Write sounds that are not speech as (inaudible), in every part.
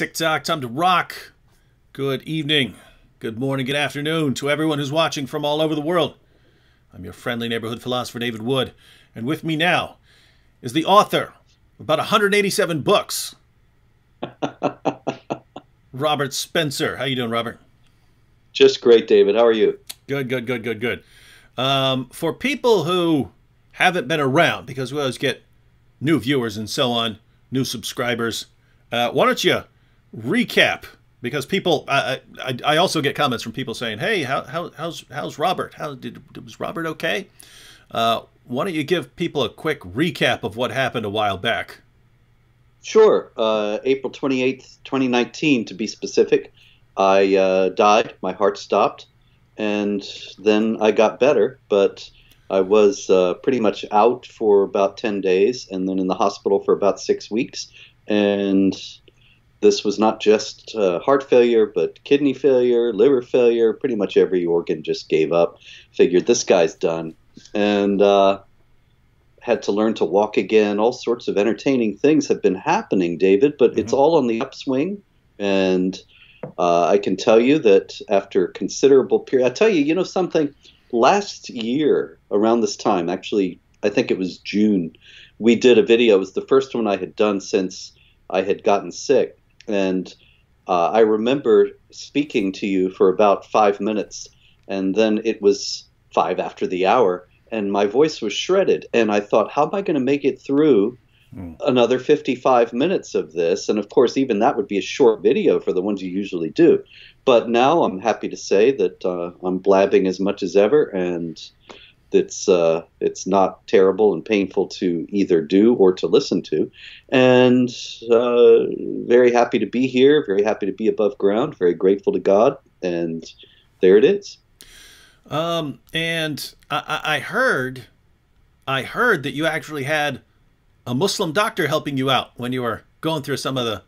TikTok, time to rock. Good evening, good morning, good afternoon to everyone who's watching from all over the world. I'm your friendly neighborhood philosopher, David Wood, and with me now is the author of about 187 books, (laughs) Robert Spencer. How are you doing, Robert? Just great, David. How are you? Good, good, good, good, good. Um, for people who haven't been around, because we always get new viewers and so on, new subscribers, uh, why don't you recap? Because people, I, I, I also get comments from people saying, "Hey, how, how how's how's Robert? How did was Robert okay?" Uh, why don't you give people a quick recap of what happened a while back? Sure. Uh, April 28th, 2019, to be specific, I uh, died. My heart stopped. And then I got better, but I was uh, pretty much out for about 10 days and then in the hospital for about six weeks. And this was not just uh, heart failure, but kidney failure, liver failure. Pretty much every organ just gave up. Figured this guy's done. And uh, had to learn to walk again. All sorts of entertaining things have been happening, David, but mm-hmm. it's all on the upswing. And uh, I can tell you that after a considerable period, I tell you, you know something. Last year, around this time, actually, I think it was June, we did a video. It was the first one I had done since I had gotten sick, and uh, I remember speaking to you for about five minutes, and then it was five after the hour, and my voice was shredded. And I thought, how am I going to make it through mm. another 55 minutes of this? And of course, even that would be a short video for the ones you usually do. But now I'm happy to say that uh, I'm blabbing as much as ever, and it's uh, it's not terrible and painful to either do or to listen to, and uh, very happy to be here. Very happy to be above ground. Very grateful to God, and there it is. Um, and I, I heard, I heard that you actually had a Muslim doctor helping you out when you were going through some of the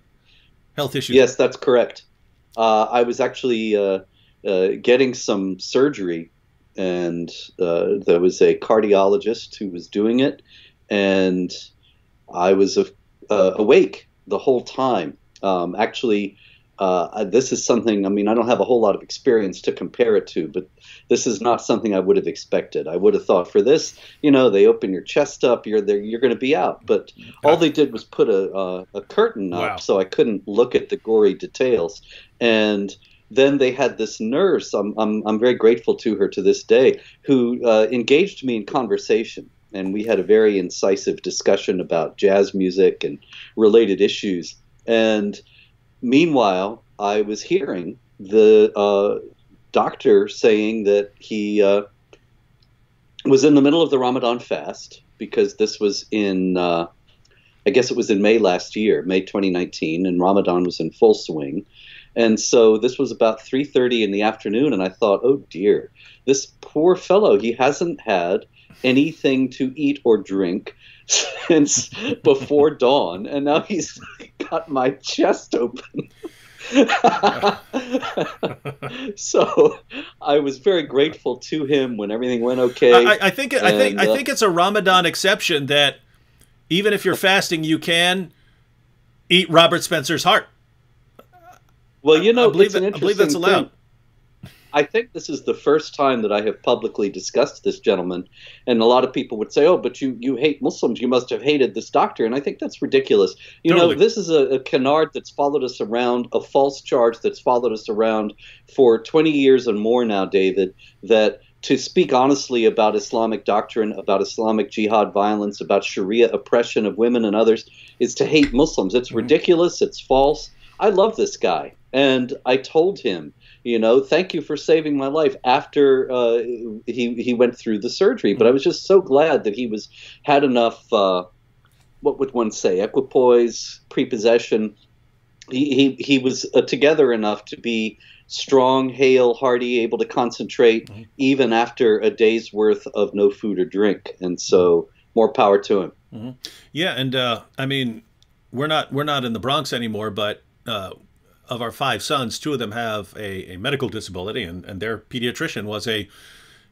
health issues. Yes, that's correct. Uh, I was actually uh, uh, getting some surgery, and uh, there was a cardiologist who was doing it, and I was uh, awake the whole time. Um, actually, uh, this is something, I mean, I don't have a whole lot of experience to compare it to, but this is not something I would have expected. I would have thought for this, you know, they open your chest up, you're there, you're going to be out. But all they did was put a, a, a curtain up so I couldn't look at the gory details. And then they had this nurse, I'm, I'm, I'm very grateful to her to this day, who uh, engaged me in conversation. And we had a very incisive discussion about jazz music and related issues. And Meanwhile, I was hearing the uh, doctor saying that he uh, was in the middle of the Ramadan fast because this was in, uh, I guess it was in May last year, May 2019, and Ramadan was in full swing. And so this was about 3:30 in the afternoon, and I thought, oh dear, this poor fellow, he hasn't had anything to eat or drink since (laughs) before dawn, and now he's (laughs) got my chest open. (laughs) so I was very grateful to him when everything went okay. I, I think and, I think I think it's a Ramadan exception that even if you're fasting, you can eat Robert Spencer's heart. Well, you know, I believe, that, I believe that's allowed. Thing. I think this is the first time that I have publicly discussed this gentleman, and a lot of people would say, "Oh, but you you hate Muslims. You must have hated this doctor." And I think that's ridiculous. You totally. know, this is a, a canard that's followed us around, a false charge that's followed us around for 20 years and more now, David. That to speak honestly about Islamic doctrine, about Islamic jihad violence, about Sharia oppression of women and others, is to hate Muslims. It's mm-hmm. ridiculous. It's false. I love this guy, and I told him you know, thank you for saving my life after uh, he he went through the surgery. But I was just so glad that he was had enough. Uh, what would one say? Equipoise, prepossession. He he he was uh, together enough to be strong, hale, hearty, able to concentrate mm-hmm. even after a day's worth of no food or drink. And so, more power to him. Mm-hmm. Yeah, and uh, I mean, we're not we're not in the Bronx anymore, but uh, of our five sons, two of them have a, a medical disability, and, and their pediatrician was a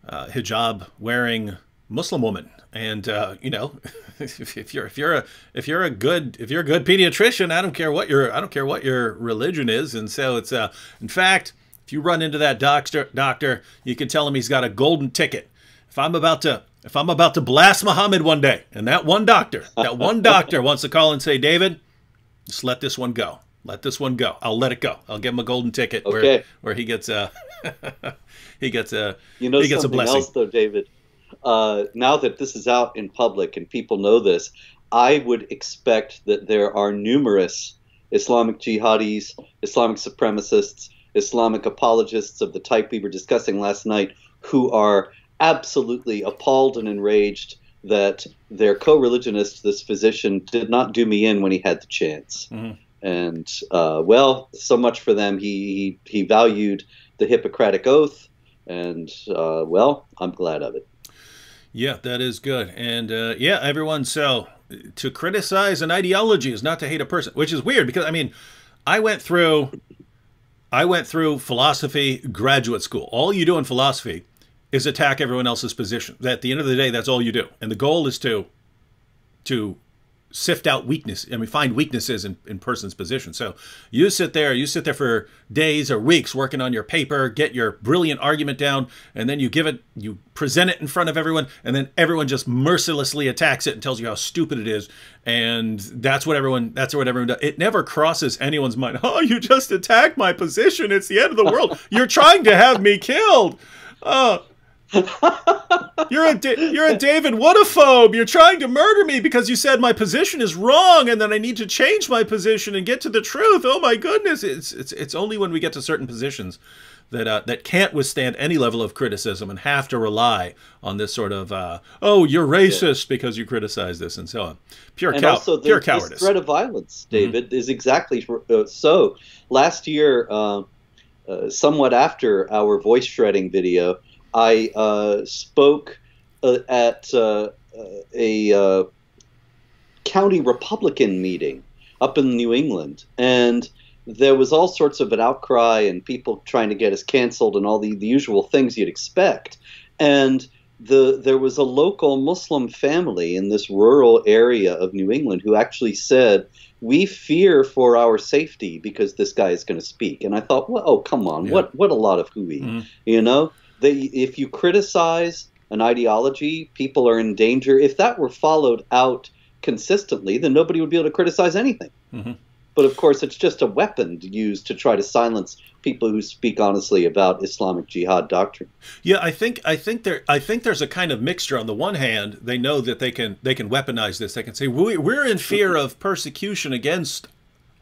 uh, hijab wearing Muslim woman, and uh, you know, (laughs) if, if, you're if you're a if you're a good if you're a good pediatrician, I don't care what your I don't care what your religion is, and so it's uh, in fact, if you run into that doctor doctor, you can tell him he's got a golden ticket. If I'm about to if I'm about to blast Muhammad one day, and that one doctor that one doctor wants to call and say, David, just let this one go. Let this one go. I'll let it go. I'll give him a golden ticket Okay. where where he gets a (laughs) he gets a You know he gets a something blessing. else, though, David. Uh, now that this is out in public and people know this, I would expect that there are numerous Islamic jihadis, Islamic supremacists, Islamic apologists of the type we were discussing last night who are absolutely appalled and enraged that their co-religionist, this physician, did not do me in when he had the chance. Mhm. And uh, well, so much for them. He he, valued the Hippocratic Oath, and uh, well, I'm glad of it. Yeah, that is good. And uh, yeah, everyone. So to criticize an ideology is not to hate a person, which is weird because I mean, I went through, I went through philosophy graduate school. All you do in philosophy is attack everyone else's position. At the end of the day, that's all you do, and the goal is to, to sift out weakness. I mean, find weaknesses in, in person's position. So you sit there, you sit there for days or weeks working on your paper, get your brilliant argument down, and then you give it, you present it in front of everyone, and then everyone just mercilessly attacks it and tells you how stupid it is. And that's what everyone, that's what everyone does. It never crosses anyone's mind. (laughs) Oh, you just attacked my position. It's the end of the world. You're trying to have me killed. Oh, (laughs) you're a Da- you're a David Woodaphobe. You're trying to murder me because you said my position is wrong, and then I need to change my position and get to the truth. Oh my goodness! It's it's it's only when we get to certain positions that uh, that can't withstand any level of criticism and have to rely on this sort of uh, oh you're racist because you criticize this and so on. Pure and cow- also the, pure cowardice. threat of violence, David, is exactly uh, so. Last year, uh, uh, somewhat after our voice shredding video, I uh, spoke uh, at uh, a uh, county Republican meeting up in New England, and there was all sorts of an outcry and people trying to get us canceled and all the, the usual things you'd expect. And the there was a local Muslim family in this rural area of New England who actually said, "We fear for our safety because this guy is going to speak." And I thought, "Well, oh come on, Yeah. what what a lot of hooey." Mhm. You know, they if you criticize an ideology, people are in danger. If that were followed out consistently, then nobody would be able to criticize anything. Mhm. But of course, it's just a weapon used to try to silence people who speak honestly about Islamic jihad doctrine. Yeah, I think I think there I think there's a kind of mixture. On the one hand, they know that they can they can weaponize this. They can say we, we're in fear of persecution against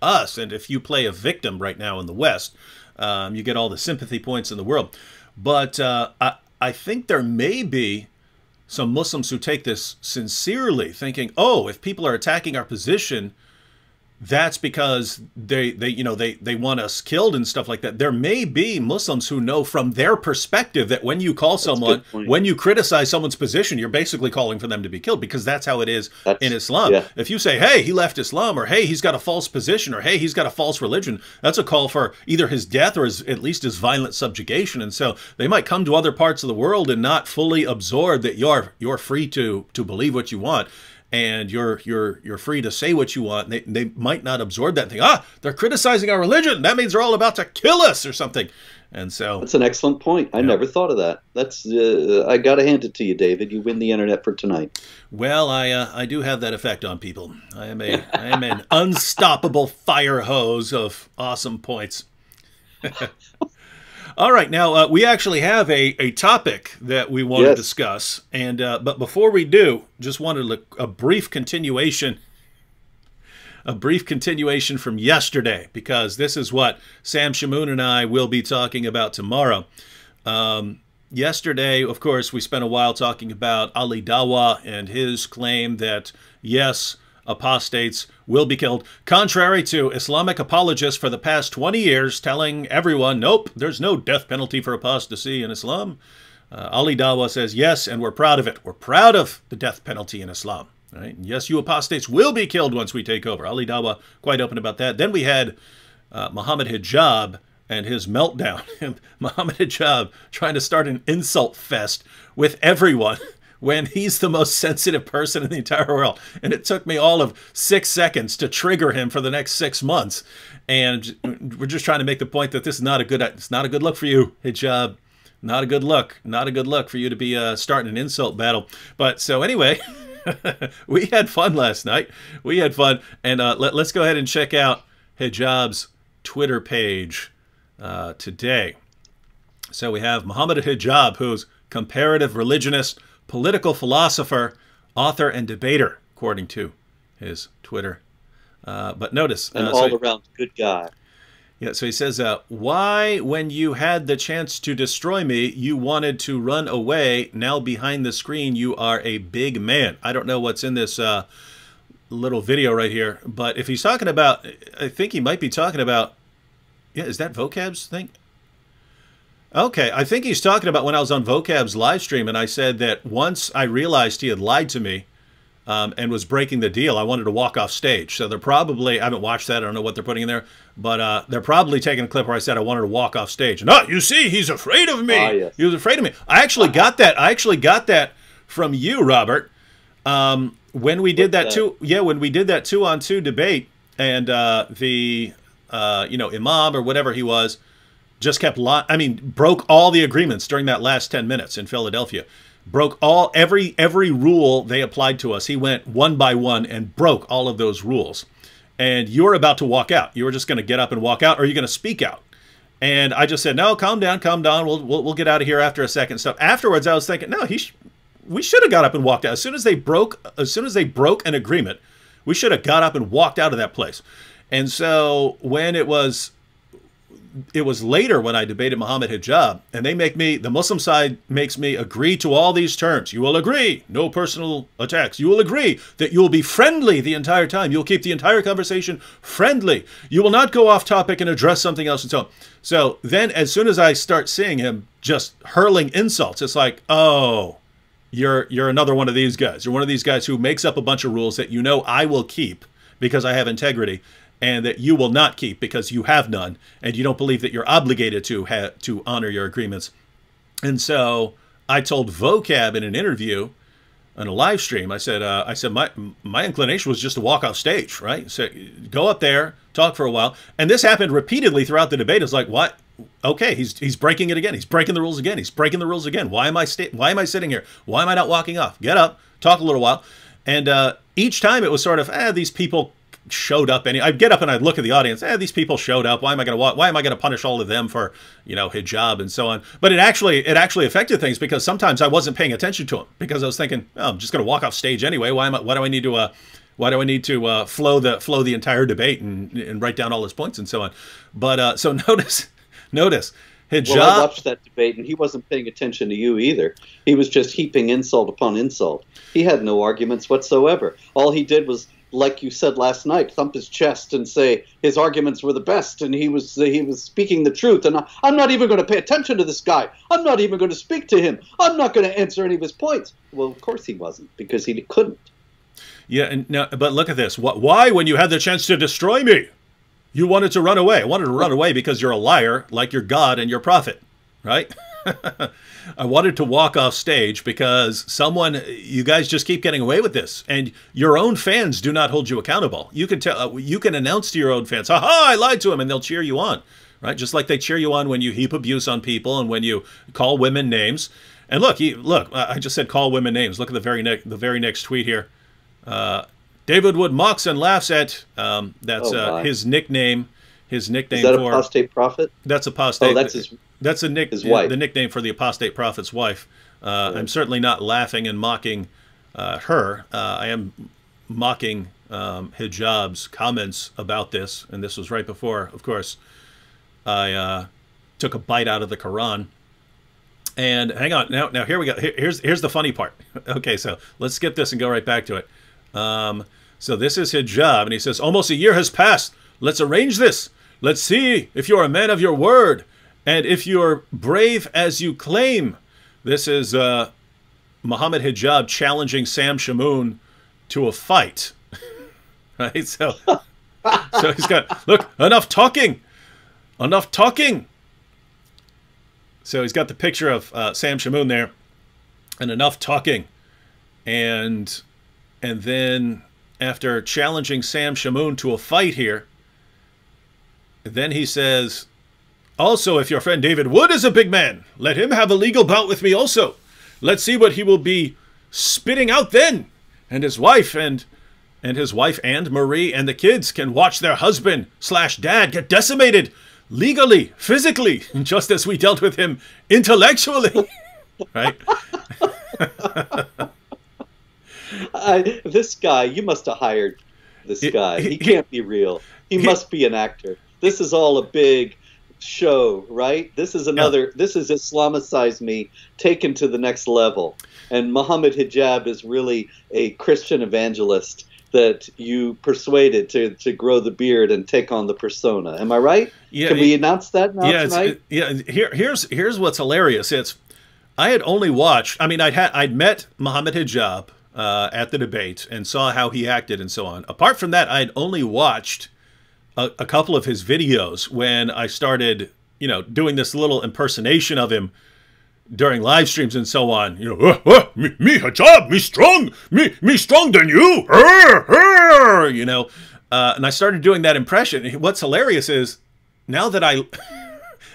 us, and if you play a victim right now in the West, um, you get all the sympathy points in the world. But uh, I I think there may be some Muslims who take this sincerely, thinking, oh, if people are attacking our position, that's because they they you know they they want us killed and stuff like that. There may be muslims who know from their perspective that when you call someone when you criticize someone's position you're basically calling for them to be killed because that's how it is That's- in islam. yeah. if you say hey he left islam or hey he's got a false position or hey he's got a false religion that's a call for either his death or his, at least his violent subjugation. And so they might come to other parts of the world and not fully absorb that you're you're free to to believe what you want and you're you're you're free to say what you want. They they might not absorb that thing. ah, they're criticizing our religion. That means they're all about to kill us or something. And so, That's an excellent point. I never thought of that. That's uh, I got to hand it to you, David. You win the internet for tonight. well, I uh, I do have that effect on people. I am a I am an (laughs) unstoppable fire hose of awesome points. (laughs) All right, now uh, we actually have a, a topic that we want to discuss, and uh, but before we do, just wanted a, a brief continuation, a brief continuation from yesterday because this is what Sam Shamoun and I will be talking about tomorrow. Um, yesterday, of course, we spent a while talking about Ali Dawah and his claim that yes, apostates will be killed, contrary to Islamic apologists for the past 20 years telling everyone, nope, there's no death penalty for apostasy in Islam. Uh, Ali Dawah says yes, and we're proud of it. We're proud of the death penalty in Islam. Right? And yes, you apostates will be killed once we take over. Ali Dawah quite open about that. Then we had uh, Muhammad Hijab and his meltdown. (laughs) Muhammad Hijab trying to start an insult fest with everyone, when he's the most sensitive person in the entire world. And it took me all of six seconds to trigger him for the next six months. And we're just trying to make the point that this is not a good it's not a good look for you, hijab. Not a good look. Not a good look for you to be uh, starting an insult battle. But so anyway, (laughs) we had fun last night. We had fun, and uh, let, us go ahead and check out hijab's Twitter page uh, today. So we have Muhammad Hijab, who's comparative religionist, political philosopher, author, and debater, according to his Twitter. Uh, but notice, an uh, all around good guy. Yeah, so he says, uh, Why, when you had the chance to destroy me, you wanted to run away? Now behind the screen, you are a big man. I don't know what's in this uh, little video right here, but if he's talking about, I think he might be talking about, yeah, is that vocab's thing? Okay, I think he's talking about when I was on vocab's live stream and I said that once I realized he had lied to me, um, and was breaking the deal, I wanted to walk off stage. So they're probably, I haven't watched that, I don't know what they're putting in there, but uh, they're probably taking a clip where I said I wanted to walk off stage. No, you see, he's afraid of me. Ah, yes. He was afraid of me. I actually got that. I actually got that from you, Robert. Um, when we did that, that two, yeah, when we did that two on two debate, and uh, the, uh, you know, imam or whatever he was, just kept, I mean, broke all the agreements during that last ten minutes in Philadelphia broke all every every rule they applied to us. He went one by one and broke all of those rules. And you're about to walk out. You were just going to get up and walk out, or you're going to speak out. And I just said, no, calm down, calm down. We'll, we'll, we'll get out of here after a second. So afterwards, I was thinking, no, he sh- we should have got up and walked out. As soon as they broke, as soon as they broke an agreement, we should have got up and walked out of that place. And so when it was it was later when I debated Muhammad Hijab, and they make me, the Muslim side makes me agree to all these terms. You will agree, no personal attacks. You will agree that you will be friendly the entire time. You'll keep the entire conversation friendly. You will not go off topic and address something else and so on. So then, as soon as I start seeing him just hurling insults, it's like, oh, you're you're another one of these guys. You're one of these guys who makes up a bunch of rules that you know I will keep because I have integrity and that you will not keep because you have none, and you don't believe that you're obligated to ha- to honor your agreements. And so I told Vocab in an interview on a live stream, I said, uh, I said my my inclination was just to walk off stage, right? So go up there, talk for a while, and this happened repeatedly throughout the debate. It's like, what? Okay, he's he's breaking it again. He's breaking the rules again. He's breaking the rules again. Why am I sta- Why am I sitting here? Why am I not walking off? Get up, talk a little while, and uh, each time it was sort of, ah, these people showed up any I'd get up and I'd look at the audience, eh, these people showed up. Why am I gonna why am I gonna punish all of them for, you know, hijab and so on? But it actually it actually affected things because sometimes I wasn't paying attention to them because I was thinking, oh, I'm just gonna walk off stage anyway. Why am I why do I need to uh why do I need to uh, flow the flow the entire debate and, and write down all his points and so on? But uh, so (laughs) notice notice hijab. Well, I watched that debate and he wasn't paying attention to you either. He was just heaping insult upon insult. He had no arguments whatsoever. All he did was like you said last night, thump his chest and say his arguments were the best, and he was he was speaking the truth. And I, I'm not even going to pay attention to this guy. I'm not even going to speak to him. I'm not going to answer any of his points. Well, of course he wasn't because he couldn't. Yeah, and now, but look at this. Why, when you had the chance to destroy me, you wanted to run away? I wanted to run away because you're a liar, like your God and your prophet, right? (laughs) (laughs) I wanted to walk off stage because someone, you guys just keep getting away with this, and your own fans do not hold you accountable. You can tell, uh, you can announce to your own fans, "Ha ha! I lied to him," and they'll cheer you on, right? Just like they cheer you on when you heap abuse on people and when you call women names. And look, he, look, I just said call women names. Look at the very next, the very next tweet here. Uh, David Wood mocks and laughs at. Um, that's oh, uh, his nickname. His nickname Is that for apostate prophet. That's apostate. Oh, that's his that's a nick, the nickname for the apostate prophet's wife. Uh, I'm certainly not laughing and mocking uh, her. Uh, I am mocking um, hijab's comments about this, and this was right before, of course, I uh, took a bite out of the Quran. And hang on, now, now here we go. Here, here's here's the funny part. (laughs) okay, so let's skip this and go right back to it. Um, so this is hijab, and he says, almost a year has passed. Let's arrange this. Let's see if you're a man of your word. And if you're brave as you claim, this is uh, Muhammad Hijab challenging Sam Shamoun to a fight. (laughs) right? So, so he's got, look, enough talking. Enough talking. So he's got the picture of uh, Sam Shamoun there. And enough talking. and and then after challenging Sam Shamoun to a fight here, then he says, "Also, if your friend David Wood is a big man, let him have a legal bout with me also. Let's see what he will be spitting out then." And his wife and and his wife and Marie and the kids can watch their husband slash dad get decimated legally, physically, (laughs) just as we dealt with him intellectually. (laughs) right? (laughs) I, this guy, you must have hired this guy. He can't be real. He must be an actor. This is all a big show, right? This is another. Yeah. This is Islamicize me taken to the next level. And Muhammad Hijab is really a Christian evangelist that you persuaded to, to grow the beard and take on the persona. Am I right? Yeah. Can we announce that now yeah, tonight? yeah. Here, here's here's what's hilarious. It's I had only watched. I mean, I'd had I'd met Muhammad Hijab uh, at the debate and saw how he acted and so on. Apart from that, I'd only watched a, a couple of his videos when I started, you know, doing this little impersonation of him during live streams and so on. You know, uh, uh, me, me hijab, me strong, me me strong than you. Uh, you know, uh, and I started doing that impression. What's hilarious is now that I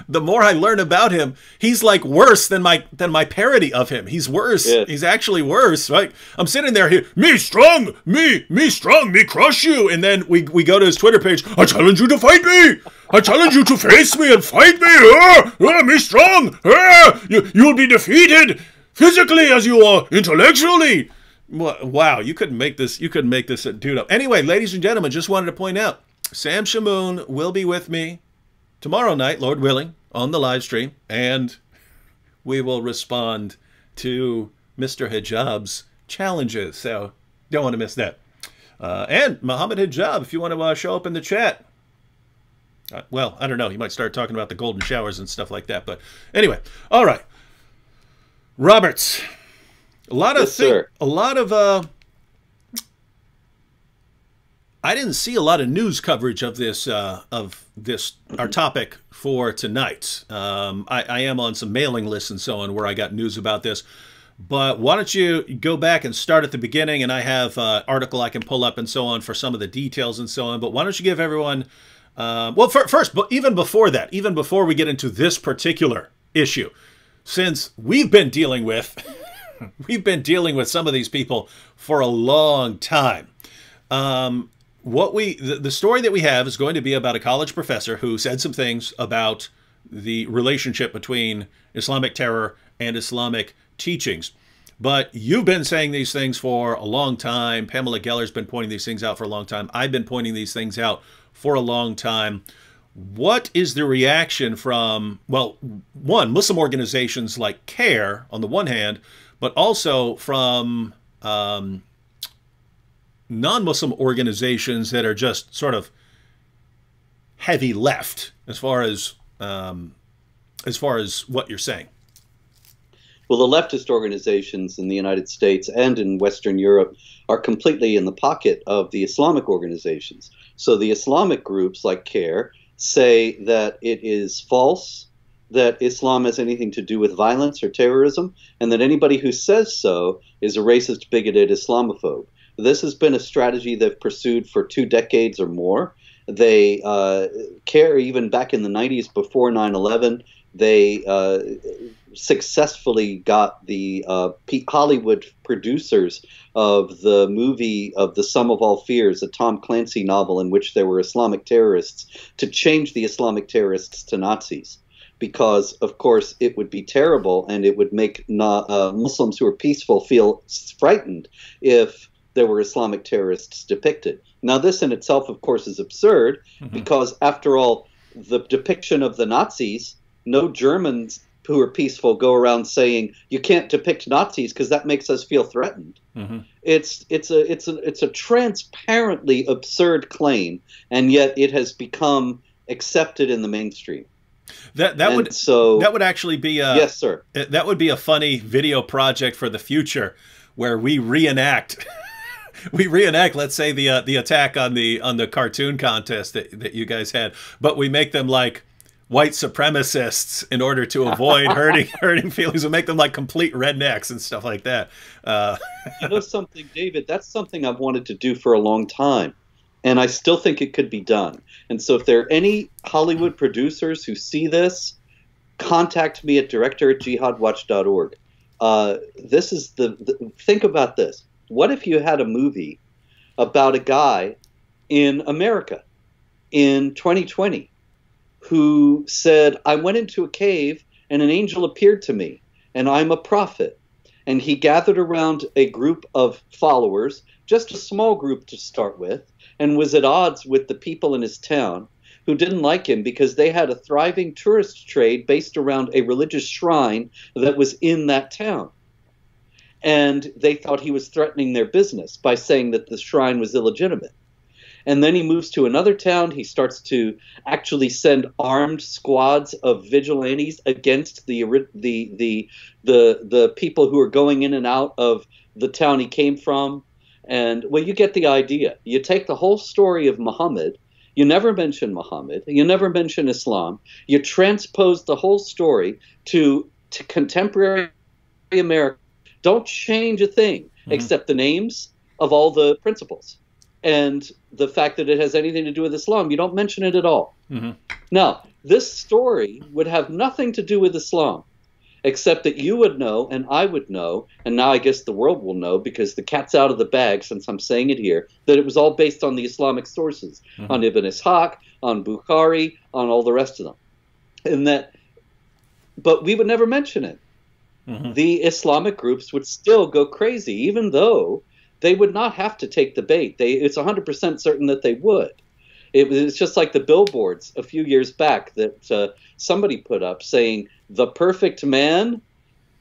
the more I learn about him, he's like worse than my than my parody of him. He's worse. Yeah. He's actually worse, right? I'm sitting there here, me strong, me, me strong, me crush you, and then we we go to his Twitter page. I challenge you to fight me. I challenge you to face me and fight me. Ah, ah, me strong. Ah, you you'll be defeated physically as you are intellectually. Wow, you couldn't make this. You couldn't make this dude up. Anyway, ladies and gentlemen, just wanted to point out, Sam Shamoun will be with me tomorrow night, Lord willing, on the live stream, and we will respond to Mr. Hijab's challenges. So don't want to miss that. Uh, and Muhammad Hijab, if you want to uh, show up in the chat. Uh, well, I don't know. He might start talking about the golden showers and stuff like that. But anyway, all right. Roberts, a lot of yes, a lot of uh, I didn't see a lot of news coverage of this uh, of this our topic for tonight. Um, I, I, am on some mailing lists and so on where I got news about this. But why don't you go back and start at the beginning? And I have an uh, article I can pull up and so on for some of the details and so on. But why don't you give everyone uh, well first, but even before that, even before we get into this particular issue, since we've been dealing with (laughs) we've been dealing with some of these people for a long time. Um, what we the, the story that we have is going to be about a college professor who said some things about the relationship between Islamic terror and Islamic teachings. But you've been saying these things for a long time. Pamela Geller's been pointing these things out for a long time. I've been pointing these things out for a long time. What is the reaction from, well, one, Muslim organizations like CAIR on the one hand, but also from um, non-Muslim organizations that are just sort of heavy left as far as um, as far as what you're saying. Well, the leftist organizations in the United States and in Western Europe are completely in the pocket of the Islamic organizations. So the Islamic groups like CAIR say that it is false that Islam has anything to do with violence or terrorism, and that anybody who says so is a racist, bigoted Islamophobe. This has been a strategy they've pursued for two decades or more. They uh, CAIR even back in the 90s before 9 11. They uh, successfully got the uh, Hollywood producers of the movie of The Sum of All Fears, a Tom Clancy novel in which there were Islamic terrorists, to change the Islamic terrorists to Nazis. Because, of course, it would be terrible and it would make uh, Muslims who are peaceful feel frightened if there were Islamic terrorists depicted. Now, this in itself, of course, is absurd mm-hmm. because, after all, the depiction of the Nazis, no Germans who are peaceful go around saying you can't depict Nazis because that makes us feel threatened. Mm-hmm. It's it's a it's a it's a transparently absurd claim, and yet it has become accepted in the mainstream. That that and would so that would actually be a yes, sir. That would be a funny video project for the future, where we reenact (laughs) we reenact, let's say the uh, the attack on the on the cartoon contest that, that you guys had, but we make them like white supremacists in order to avoid (laughs) hurting hurting feelings and make them like complete rednecks and stuff like that. Uh, (laughs) you know something, David? That's something I've wanted to do for a long time, and I still think it could be done. And so, if there are any Hollywood producers who see this, contact me at director at jihadwatch.org. Uh, this is the, the think about this. What if you had a movie about a guy in America in 2020 who said, I went into a cave and an angel appeared to me, and I'm a prophet. And he gathered around a group of followers, just a small group to start with, and was at odds with the people in his town who didn't like him because they had a thriving tourist trade based around a religious shrine that was in that town. And they thought he was threatening their business by saying that the shrine was illegitimate and then he moves to another town. He starts to actually send armed squads of vigilantes against the the the the the people who are going in and out of the town he came from. And well, you get the idea. You take the whole story of Muhammad. You never mention Muhammad. You never mention Islam. You transpose the whole story to, to contemporary America. Don't change a thing mm-hmm. except the names of all the principles and the fact that it has anything to do with Islam. You don't mention it at all. Mm-hmm. Now, this story would have nothing to do with Islam, except that you would know and I would know, and now I guess the world will know because the cat's out of the bag since I'm saying it here, that it was all based on the Islamic sources, mm-hmm. on Ibn Ishaq, on Bukhari, on all the rest of them. And that, but we would never mention it. Mm-hmm. The Islamic groups would still go crazy, even though they would not have to take the bait. They, it's 100% certain that they would. It was it's just like the billboards a few years back that uh, somebody put up saying the perfect man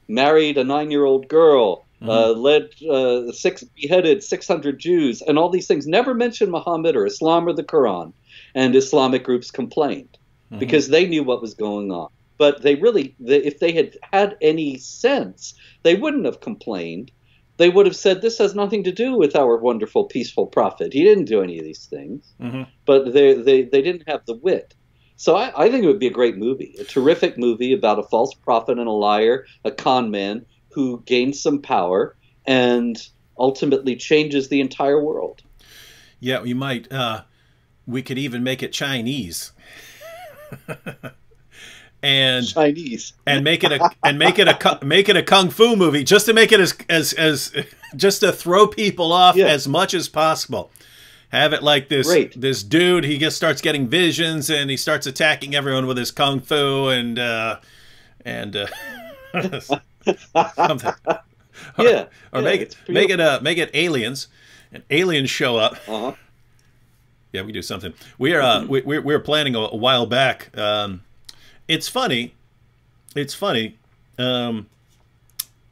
married a nine-year-old girl, mm-hmm. uh, led uh, six beheaded 600 Jews, and all these things. Never mentioned Muhammad or Islam or the Quran, and Islamic groups complained mm-hmm. because they knew what was going on. But they really, if they had had any sense, they wouldn't have complained they would have said this has nothing to do with our wonderful peaceful prophet. He didn't do any of these things, mm-hmm. but they, they they didn't have the wit. So I, I think it would be a great movie, a terrific movie about a false prophet and a liar, a con man who gains some power and ultimately changes the entire world. Yeah, we might. Uh, we could even make it Chinese. (laughs) and Chinese and make it a and make it a make it a kung fu movie just to make it as as as (laughs) just to throw people off yeah. as much as possible. Have it like this Great. this dude he just starts getting visions and he starts attacking everyone with his kung fu and uh and uh (laughs) something. (laughs) Or, yeah. Or yeah, make it make it uh make it aliens and aliens show up. Uh-huh. Yeah, we do something. We are uh, we, we, we were planning a, a while back um, it's funny. It's funny. Um,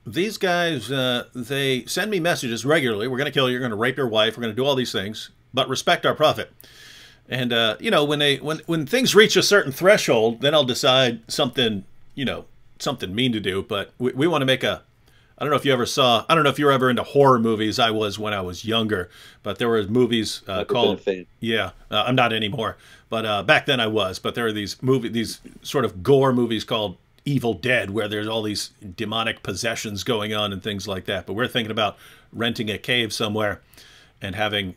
these guys, uh, they send me messages regularly. We're going to kill you. We're going to rape your wife. We're going to do all these things, but respect our prophet. And uh, you know, when they when when things reach a certain threshold, then I'll decide something. You know, something mean to do. But we, we want to make a I don't know if you ever saw. I don't know if you were ever into horror movies. I was when I was younger, but there were movies uh, called. Yeah, uh, I'm not anymore, but uh, back then I was. But there are these movie, these sort of gore movies called Evil Dead, where there's all these demonic possessions going on and things like that. But we're thinking about renting a cave somewhere and having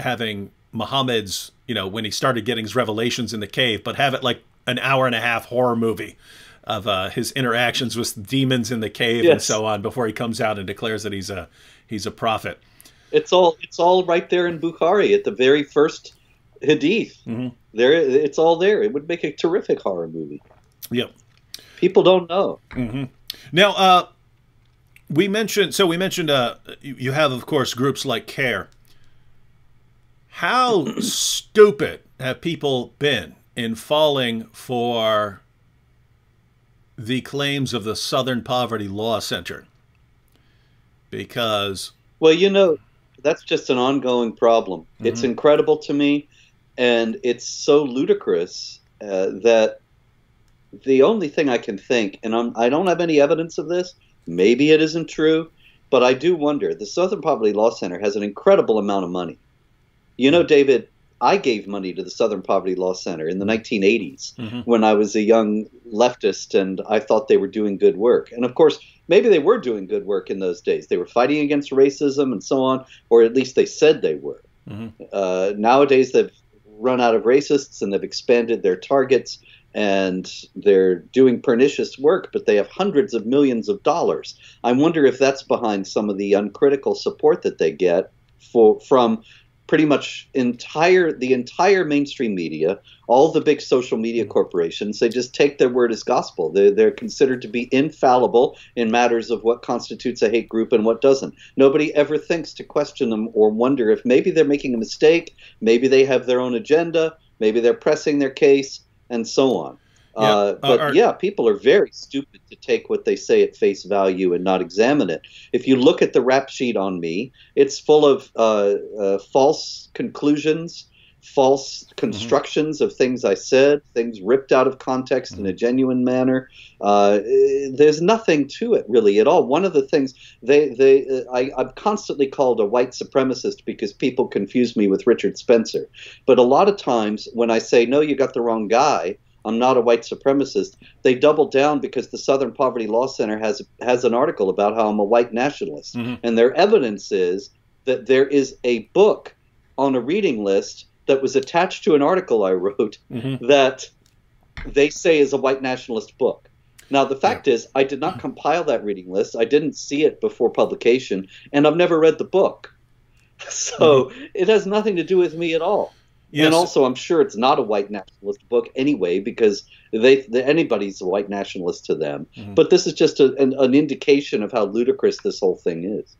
having Muhammad's, you know, when he started getting his revelations in the cave, but have it like an hour and a half horror movie of uh, his interactions with demons in the cave yes. and so on before he comes out and declares that he's a he's a prophet. It's all it's all right there in Bukhari at the very first hadith. Mm-hmm. There, it's all there. It would make a terrific horror movie. Yep. People don't know. Mm-hmm. Now, uh, we mentioned so we mentioned uh, you have of course groups like CAIR. How (clears throat) stupid have people been in falling for the claims of the Southern Poverty Law Center because. Well, you know, that's just an ongoing problem. Mm-hmm. It's incredible to me, and it's so ludicrous uh, that the only thing I can think, and I'm, I do not have any evidence of this, maybe it isn't true, but I do wonder. The Southern Poverty Law Center has an incredible amount of money. You know, David, I gave money to the Southern Poverty Law Center in the 1980s mm-hmm. when I was a young leftist and I thought they were doing good work. And of course, maybe they were doing good work in those days. They were fighting against racism and so on, or at least they said they were. Mm-hmm. Uh, nowadays, they've run out of racists and they've expanded their targets and they're doing pernicious work, but they have hundreds of millions of dollars. I wonder if that's behind some of the uncritical support that they get for from pretty much entire the entire mainstream media, all the big social media mm-hmm. corporations, they just take their word as gospel. They're, they're considered to be infallible in matters of what constitutes a hate group and what doesn't. Nobody ever thinks to question them or wonder if maybe they're making a mistake, maybe they have their own agenda, maybe they're pressing their case, and so on. Yeah. Uh, but uh, yeah, people are very stupid to take what they say at face value and not examine it. If you look at the rap sheet on me, it's full of uh, uh false conclusions, false mm-hmm. constructions mm-hmm. of things I said, things ripped out of context mm-hmm. in a mm-hmm. genuine manner. Uh, there's nothing to it really at all. One of the things they they uh, I, I'm constantly called a white supremacist because people confuse me with Richard Spencer. But a lot of times when I say no, you got the wrong guy I'm not a white supremacist. They double down because the Southern Poverty Law Center has has an article about how I'm a white nationalist, mm-hmm. and their evidence is that there is a book on a reading list that was attached to an article I wrote mm-hmm. that they say is a white nationalist book. Now, the fact yeah. is, I did not compile that reading list. I didn't see it before publication, and I've never read the book. (laughs) So mm-hmm. it has nothing to do with me at all. Yes. And also, I'm sure it's not a white nationalist book anyway, because they, they anybody's a white nationalist to them. Mm-hmm. But this is just a, an, an, indication of how ludicrous this whole thing is.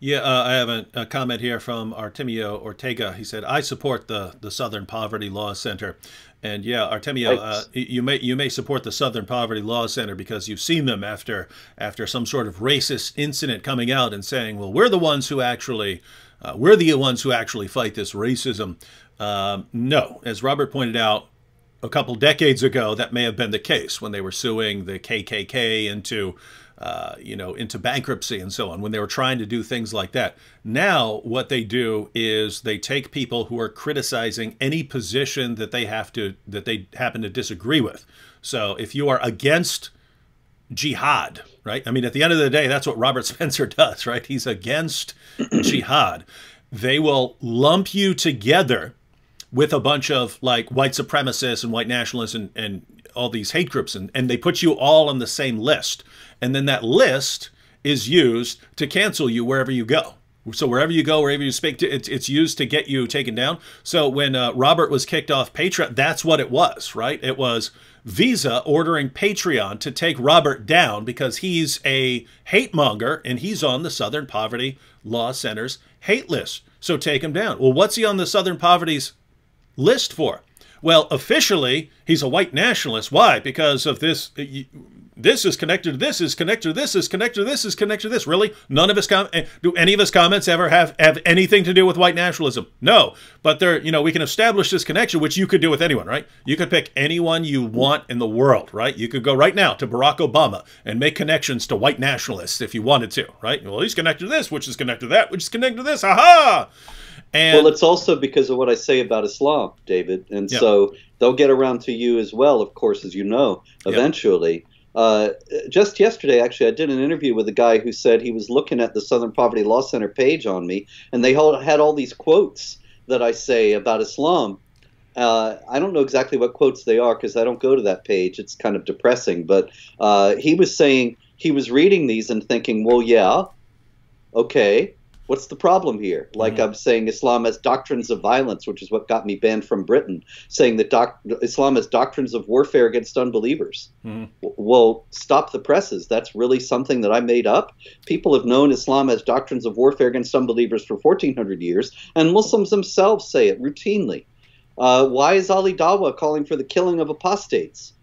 Yeah, uh, I have a, a, comment here from Artemio Ortega. He said, "I support the the Southern Poverty Law Center." And yeah, Artemio, uh, you may you may support the Southern Poverty Law Center because you've seen them after after some sort of racist incident coming out and saying, "Well, we're the ones who actually uh, we're the ones who actually fight this racism." Um, no, as Robert pointed out a couple decades ago, that may have been the case when they were suing the KKK into, uh, you know, into bankruptcy and so on. When they were trying to do things like that. Now, what they do is they take people who are criticizing any position that they have to that they happen to disagree with. So, if you are against jihad, right? I mean, at the end of the day, that's what Robert (laughs) Spencer does, right? He's against jihad. They will lump you together with a bunch of like white supremacists and white nationalists and, and all these hate groups and, and they put you all on the same list. And then that list is used to cancel you wherever you go. So wherever you go wherever you speak to, it's, it's used to get you taken down. So when uh, robert was kicked off patreon that's what it was right? It was visa ordering patreon to take robert down because he's a hate monger and he's on the southern poverty law center's hate list. So take him down. Well what's he on the southern poverty's list for? Well, officially, he's a white nationalist. Why? Because of this. This is connected to this is connected to this is connected to this is connected to this. Really, none of his com- eh, do any of his comments ever have have anything to do with white nationalism? No, but there, you know, we can establish this connection, which you could do with anyone, right? You could pick anyone you want in the world, right? You could go right now to Barack Obama and make connections to white nationalists if you wanted to, right? Well, he's connected to this, which is connected to that, which is connected to this. Aha! And well, it's also because of what I say about Islam, David, and yep. so they'll get around to you as well, of course, as you know, eventually. Yep. Uh, just yesterday, actually, I did an interview with a guy who said he was looking at the Southern Poverty Law Center page on me, and they had all these quotes that I say about Islam. Uh, I don't know exactly what quotes they are because I don't go to that page. It's kind of depressing. But uh, he was saying he was reading these and thinking, well, yeah, okay, What's the problem here? Like mm-hmm. I'm saying, Islam has doctrines of violence, which is what got me banned from Britain. Saying that doc- Islam has doctrines of warfare against unbelievers. Mm-hmm. Well, stop the presses. That's really something that I made up. People have known Islam has doctrines of warfare against unbelievers for 1400 years, and Muslims themselves say it routinely. Uh, why is Ali Dawah calling for the killing of apostates?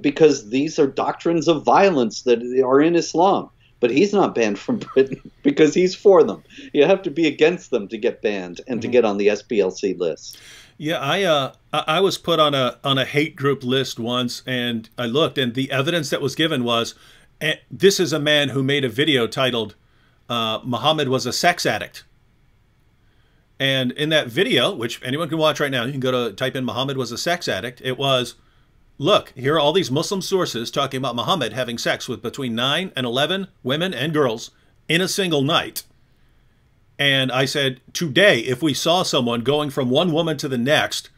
Because these are doctrines of violence that are in Islam but he's not banned from Britain (laughs) because he's for them. You have to be against them to get banned and mm-hmm. to get on the SPLC list. Yeah, I uh, I was put on a on a hate group list once, and I looked, and the evidence that was given was, eh, this is a man who made a video titled, uh, "Muhammad was a sex addict," And in that video, which anyone can watch right now, you can go to type in Muhammad was a sex addict. It was, look, here are all these Muslim sources talking about Muhammad having sex with between 9 and 11 women and girls in a single night. And I said, today, if we saw someone going from one woman to the next,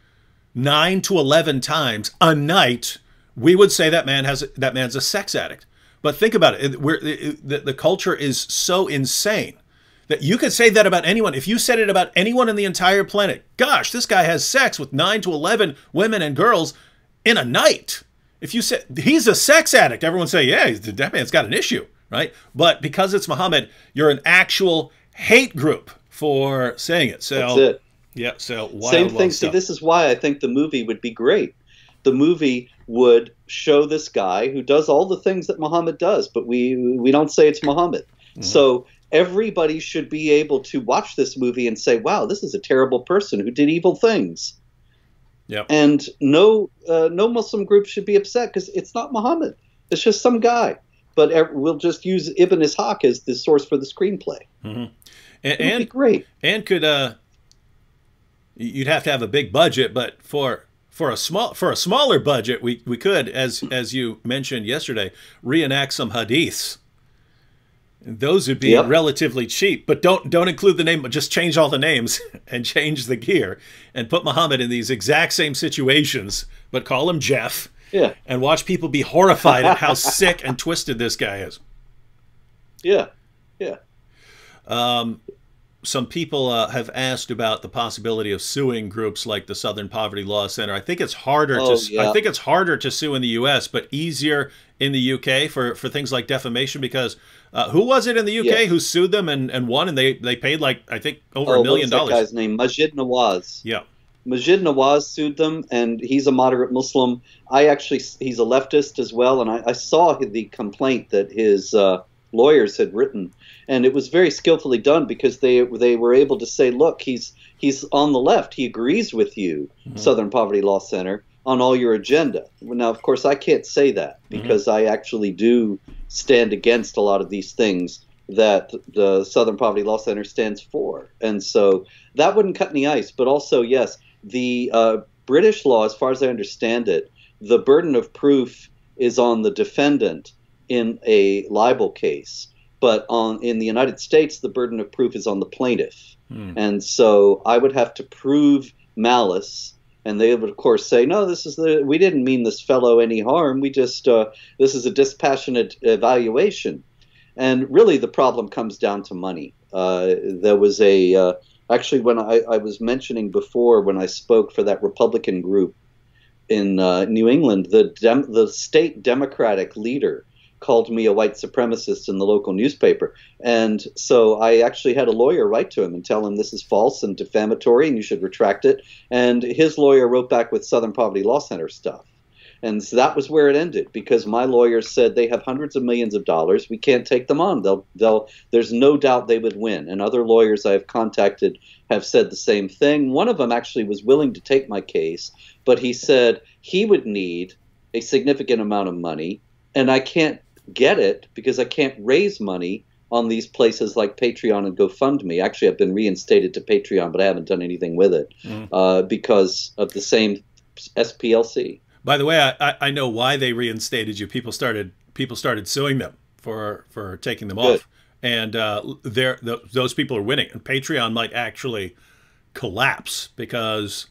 nine to 11 times a night, we would say that man has that man's a sex addict. But think about it. The, the culture is so insane that you could say that about anyone. If you said it about anyone in the entire planet, gosh, this guy has sex with nine to 11 women and girls in a night. If you said he's a sex addict, everyone say, yeah, he's, that man's got an issue, right? But because it's Muhammad, you're an actual hate group for saying it. So That's it. Yeah, so wild, same thing. See, this is why I think the movie would be great. The movie would show this guy who does all the things that Muhammad does, but we we don't say it's Muhammad. Mm-hmm. So everybody should be able to watch this movie and say, "Wow, this is a terrible person who did evil things." Yep. And no uh, no Muslim group should be upset because it's not Muhammad. It's just some guy. But we'll just use Ibn Ishaq as the source for the screenplay. Mm-hmm. And, and great. And could uh, you'd have to have a big budget, but for for a small for a smaller budget, we we could, as as you mentioned yesterday, reenact some hadiths. Those would be yep. relatively cheap, but don't don't include the name, but just change all the names (laughs) and change the gear and put Muhammad in these exact same situations, but call him Jeff. Yeah. And watch people be horrified at how (laughs) sick and twisted this guy is. Yeah. Yeah. Um, some people uh, have asked about the possibility of suing groups like the Southern Poverty Law Center. I think it's harder oh, to yeah. I think it's harder to sue in the U.S., but easier in the UK for, for things like defamation because uh, who was it in the UK yeah. who sued them and, and won and they, they paid like I think over oh, a million dollars. That guy's name Maajid Nawaz. Yeah. Maajid Nawaz sued them, and he's a moderate Muslim. I actually, he's a leftist as well, and I, I saw the complaint that his uh, lawyers had written, and it was very skillfully done because they they were able to say, look, he's he's on the left, he agrees with you, mm-hmm. Southern Poverty Law Center, on all your agenda. Now, of course, I can't say that mm-hmm. because mm-hmm. I actually do stand against a lot of these things that the Southern Poverty Law Center stands for, and so that wouldn't cut any ice. But also, yes, the uh, British law, as far as I understand it, the burden of proof is on the defendant in a libel case, but on in the United States, the burden of proof is on the plaintiff, hmm. and so I would have to prove malice. And they would, of course, say, "No, this is the. We didn't mean this fellow any harm. We just uh, this is a dispassionate evaluation." And really, the problem comes down to money. Uh, there was a uh, actually when I, I, was mentioning before when I spoke for that Republican group in uh, New England, the dem- the state Democratic leader called me a white supremacist in the local newspaper. And so I actually had a lawyer write to him and tell him this is false and defamatory and you should retract it. And his lawyer wrote back with Southern Poverty Law Center stuff. And so that was where it ended because my lawyers said they have hundreds of millions of dollars. We can't take them on. They'll, they'll, there's no doubt they would win. And other lawyers I have contacted have said the same thing. One of them actually was willing to take my case, but he said he would need a significant amount of money. And I can't get it because I can't raise money on these places like Patreon and GoFundMe. Actually, I've been reinstated to Patreon, but I haven't done anything with it mm. uh, because of the same SPLC. By the way, I, I know why they reinstated you. People started people started suing them for for taking them Good. off, and uh, they're, the, those people are winning. And Patreon might actually collapse because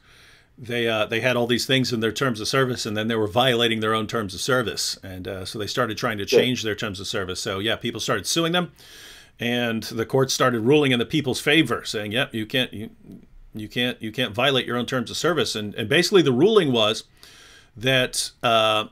they uh, they had all these things in their terms of service, and then they were violating their own terms of service, and uh, so they started trying to change their terms of service. So yeah, people started suing them, and the courts started ruling in the people's favor, saying, "Yep, yeah, you can't you you can't you can't violate your own terms of service." And and basically the ruling was that uh,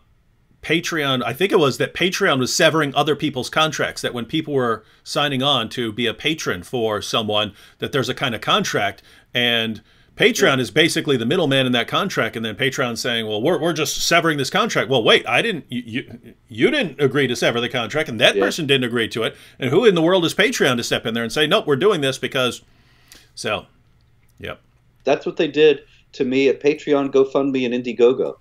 Patreon, I think it was that Patreon was severing other people's contracts. That when people were signing on to be a patron for someone, that there's a kind of contract and Patreon is basically the middleman in that contract, and then Patreon saying, "Well, we're, we're just severing this contract." Well, wait, I didn't. You you, you didn't agree to sever the contract, and that yeah. person didn't agree to it. And who in the world is Patreon to step in there and say, "Nope, we're doing this because"? So, yep. That's what they did to me at Patreon, GoFundMe, and Indiegogo.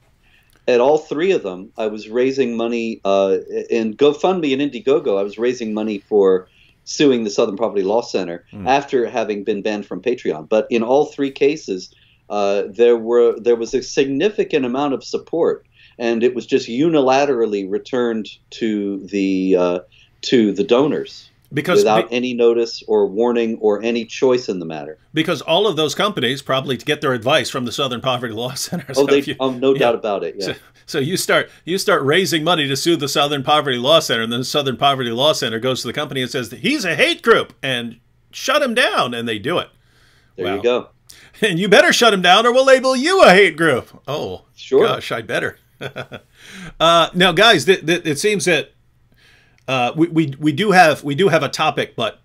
At all three of them, I was raising money uh, in GoFundMe and Indiegogo. I was raising money for suing the Southern Poverty Law Center Mm. after having been banned from Patreon. But in all three cases, uh, there were there was a significant amount of support, and it was just unilaterally returned to the uh, to the donors because without be- any notice or warning or any choice in the matter. because all of those companies probably get their advice from the Southern Poverty Law (laughs) Center. Oh, So they, you- oh, no yeah. doubt about it. Yeah. So, so you start you start raising money to sue the Southern Poverty Law Center, and then the Southern Poverty Law Center goes to the company and says that he's a hate group and shut him down, and they do it. There Wow. you go. (laughs) And you better shut him down, or we'll label you a hate group. Oh, Sure. gosh, I better. (laughs) uh, now, guys, th- th- it seems that uh, we, we we do have we do have a topic, but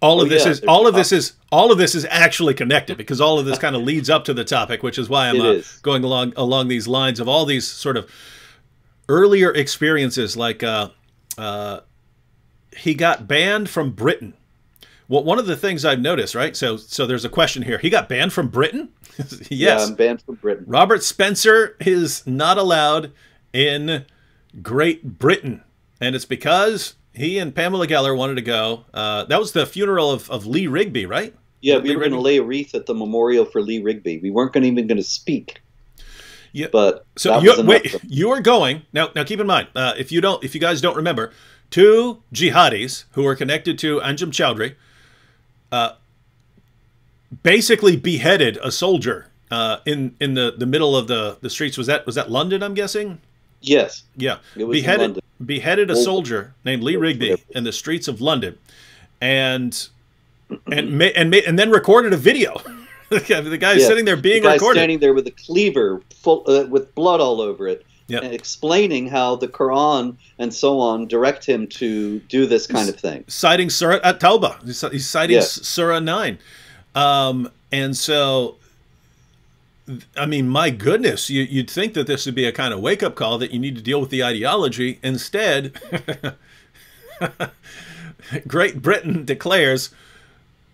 all of Oh, this yeah, is all of this is all of this is actually connected because all of this kind of (laughs) leads up to the topic, which is why I'm uh, going along along these lines of all these sort of earlier experiences, like uh, uh, he got banned from Britain. Well, one of the things I've noticed, right? So, so there's a question here. He got banned from Britain. (laughs) yes, Yeah, I'm banned from Britain. Robert Spencer is not allowed in Great Britain, and it's because he and Pamela Geller wanted to go. Uh, that was the funeral of, of Lee Rigby, right? Yeah, Lee we were going to lay a wreath at the memorial for Lee Rigby. We weren't gonna, even going to speak. Yeah. But So that you was wait, for- you are going now. Now keep in mind, uh, if you don't, if you guys don't remember, two jihadis who were connected to Anjem Choudary, uh, basically beheaded a soldier uh, in in the, the middle of the, the streets. Was that was that London? I'm guessing. Yes, Yeah, It was beheaded beheaded a soldier named Lee Rigby in the streets of London, and and and and then recorded a video. (laughs) the guy's Yeah. sitting there being the guy recorded. standing there with a cleaver full uh, with blood all over it, Yep. and explaining how the Quran and so on direct him to do this kind of thing. citing Surah at Tauba. He's, he's citing Yeah. Surah 9. Um, and so, I mean, my goodness, you, you'd think that this would be a kind of wake up call that you need to deal with the ideology. Instead, (laughs) Great Britain declares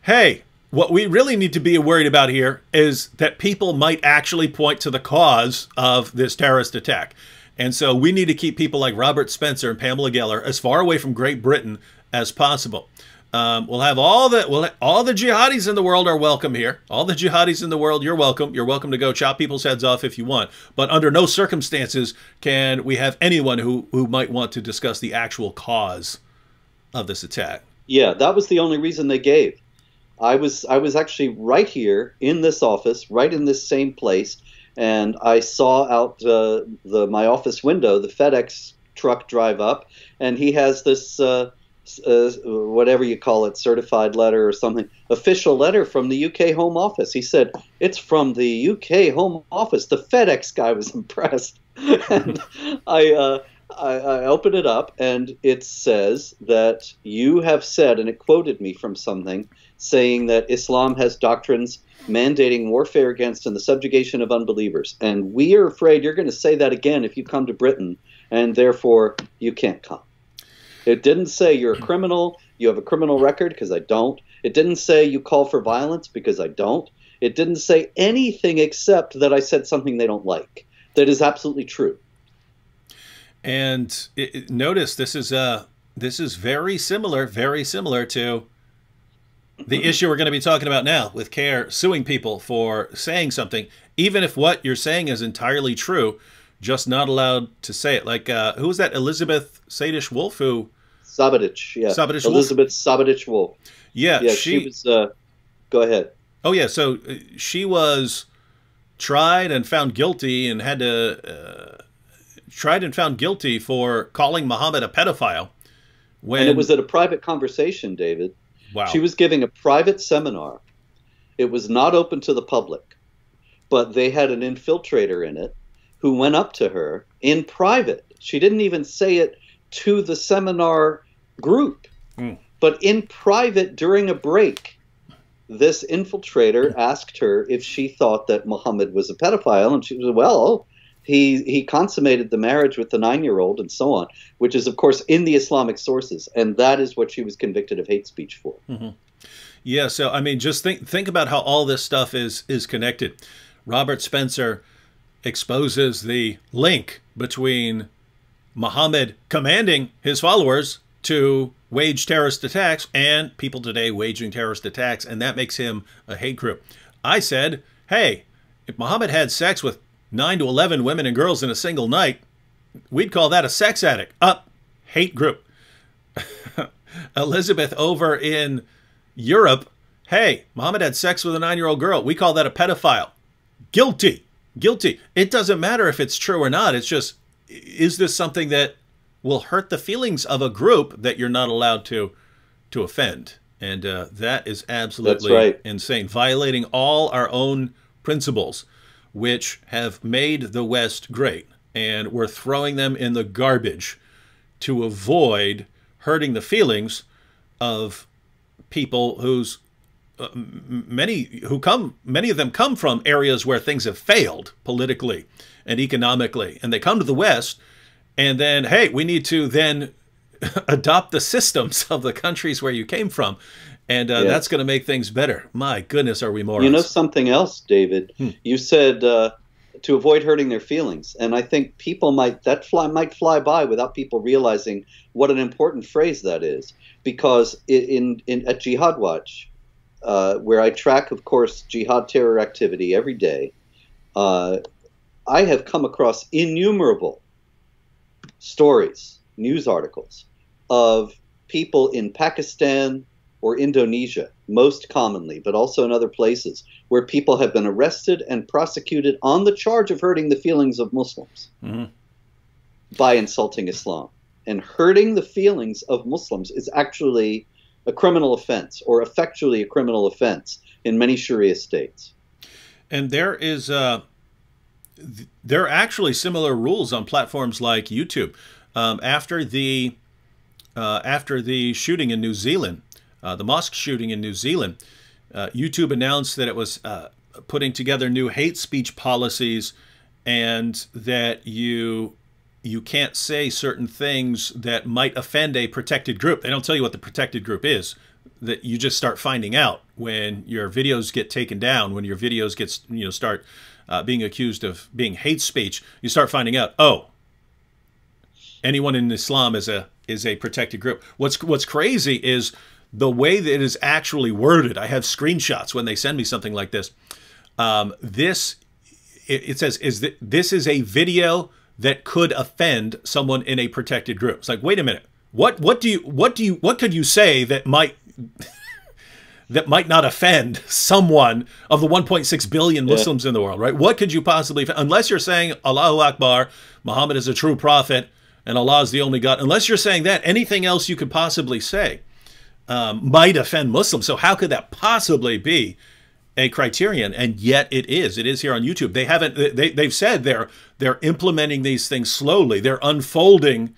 hey, what we really need to be worried about here is that people might actually point to the cause of this terrorist attack. And so we need to keep people like Robert Spencer and Pamela Geller as far away from Great Britain as possible. Um, we'll have all the well, all the jihadis in the world are welcome here. All the jihadis in the world, you're welcome. You're welcome to go chop people's heads off if you want. But under no circumstances can we have anyone who who might want to discuss the actual cause of this attack. Yeah, that was the only reason they gave. I was I was actually right here in this office, right in this same place, and I saw out uh, the my office window the FedEx truck drive up, and he has this uh, uh, whatever you call it, certified letter or something, official letter from the UK Home Office. He said it's from the UK Home Office. The FedEx guy was (laughs) impressed, and I. Uh, I, I open it up and it says that you have said, and it quoted me from something saying that Islam has doctrines mandating warfare against and the subjugation of unbelievers. And we are afraid you're going to say that again if you come to Britain, and therefore you can't come. It didn't say you're a criminal, you have a criminal record, because I don't. It didn't say you call for violence, because I don't. It didn't say anything except that I said something they don't like. That is absolutely true. And it, it- notice this is uh this is very similar, very similar to the issue we're going to be talking about now with CAIR suing people for saying something, even if what you're saying is entirely true, just not allowed to say it. Like uh, who was that? Elizabeth Sadish Wolf, who Sabaditsch, yeah. Sabaditsch-Wolff? Elizabeth Sabaditsch-Wolff. yeah, Yeah, she, she, was. Uh, go ahead. Oh yeah, so uh, she was tried and found guilty and had to uh, tried and found guilty for calling Muhammad a pedophile. When And it was at a private conversation, David. wow, She was giving a private seminar. It was not open to the public, but they had an infiltrator in it who went up to her in private. She didn't even say it to the seminar group, Hmm. but in private during a break. This infiltrator asked her if she thought that Muhammad was a pedophile, and she was, well, he he consummated the marriage with the nine-year-old, and so on, which is, of course, in the Islamic sources, and that is what she was convicted of hate speech for. Yeah, so I mean, just think think about how all this stuff is is connected. Robert Spencer exposes the link between Muhammad commanding his followers to wage terrorist attacks and people today waging terrorist attacks, and that makes him a hate group. I said, hey, if Muhammad had sex with 9 to 11 women and girls in a single night, we'd call that a sex addict. Up, hate group. (laughs) Elizabeth over in Europe, hey, Muhammad had sex with a nine year old girl. We call that a pedophile. Guilty. Guilty. It doesn't matter if it's true or not. It's just, is this something that will hurt the feelings of a group that you're not allowed to to offend? And uh, that is absolutely right. insane, violating all our own principles, which have made the West great. And we're throwing them in the garbage to avoid hurting the feelings of people whose uh, many who come many of them come from areas where things have failed politically and economically and they come to the west and then hey we need to then (laughs) adopt the systems of the countries where you came from and uh, yes. that's going to make things better my goodness are we morons you know something else david hmm. you said uh, to avoid hurting their feelings. And I think people might that fly might fly by without people realizing what an important phrase that is. Because in in at Jihad Watch, uh, where I track, of course, jihad terror activity every day, uh, I have come across innumerable stories, news articles of people in Pakistan, or Indonesia, most commonly, but also in other places, where people have been arrested and prosecuted on the charge of hurting the feelings of Muslims mm-hmm. by insulting Islam. And hurting the feelings of Muslims is actually a criminal offense, or effectually a criminal offense in many Sharia states. And there is, uh, there are actually similar rules on platforms like YouTube. Um, after the uh, after the shooting in New Zealand, uh, the mosque shooting in New Zealand, uh, YouTube announced that it was uh, putting together new hate speech policies and that you you can't say certain things that might offend a protected group. They don't tell you what the protected group is. That you just start finding out when your videos get taken down, when your videos gets you know start uh, being accused of being hate speech. You start finding out, oh, anyone in Islam is a is a protected group. What's what's crazy is the way that it is actually worded, I have screenshots when they send me something like this. Um, this it, it, says is that this is a video that could offend someone in a protected group. It's like, wait a minute, what what do you what do you what could you say that might (laughs) that might not offend someone of the 1.6 billion Muslims yeah. in the world, right? What could you possibly unless you're saying Allahu Akbar, Muhammad is a true prophet, and Allah is the only God. Unless you're saying that, anything else you could possibly say um, might offend Muslims. So how could that possibly be a criterion? And yet it is. It is here on YouTube. They haven't. They they've said they're they're implementing these things slowly. They're unfolding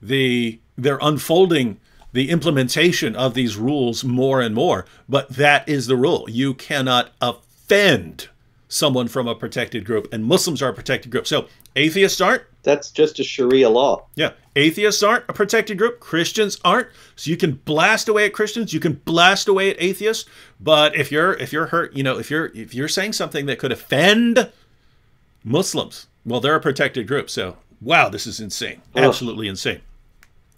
the they're unfolding the implementation of these rules more and more. But that is the rule. You cannot offend someone from a protected group, and Muslims are a protected group. So atheists aren't. That's just a Sharia law. Yeah, atheists aren't a protected group. Christians aren't. So you can blast away at Christians. You can blast away at atheists. But if you're if you're hurt, you know, if you're if you're saying something that could offend Muslims, well, they're a protected group. So wow, this is insane. Absolutely insane.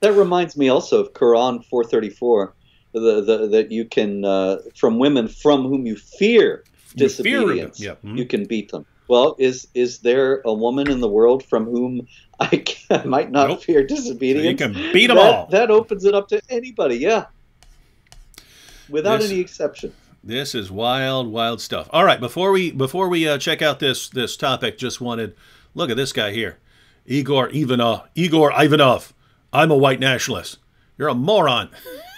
That reminds me also of Quran 434, the, the that you can uh, from women from whom you fear disobedience, you, yeah. mm-hmm. you can beat them. Well, is is there a woman in the world from whom I, (laughs) can, might not nope. fear disobedience? So you can beat them that, all. That opens it up to anybody, yeah, without this, any exception. This is wild, wild stuff. All right, before we before we uh, check out this this topic, just wanted look at this guy here, Igor Ivanov. Igor Ivanov. I'm a white nationalist. You're a moron. (laughs)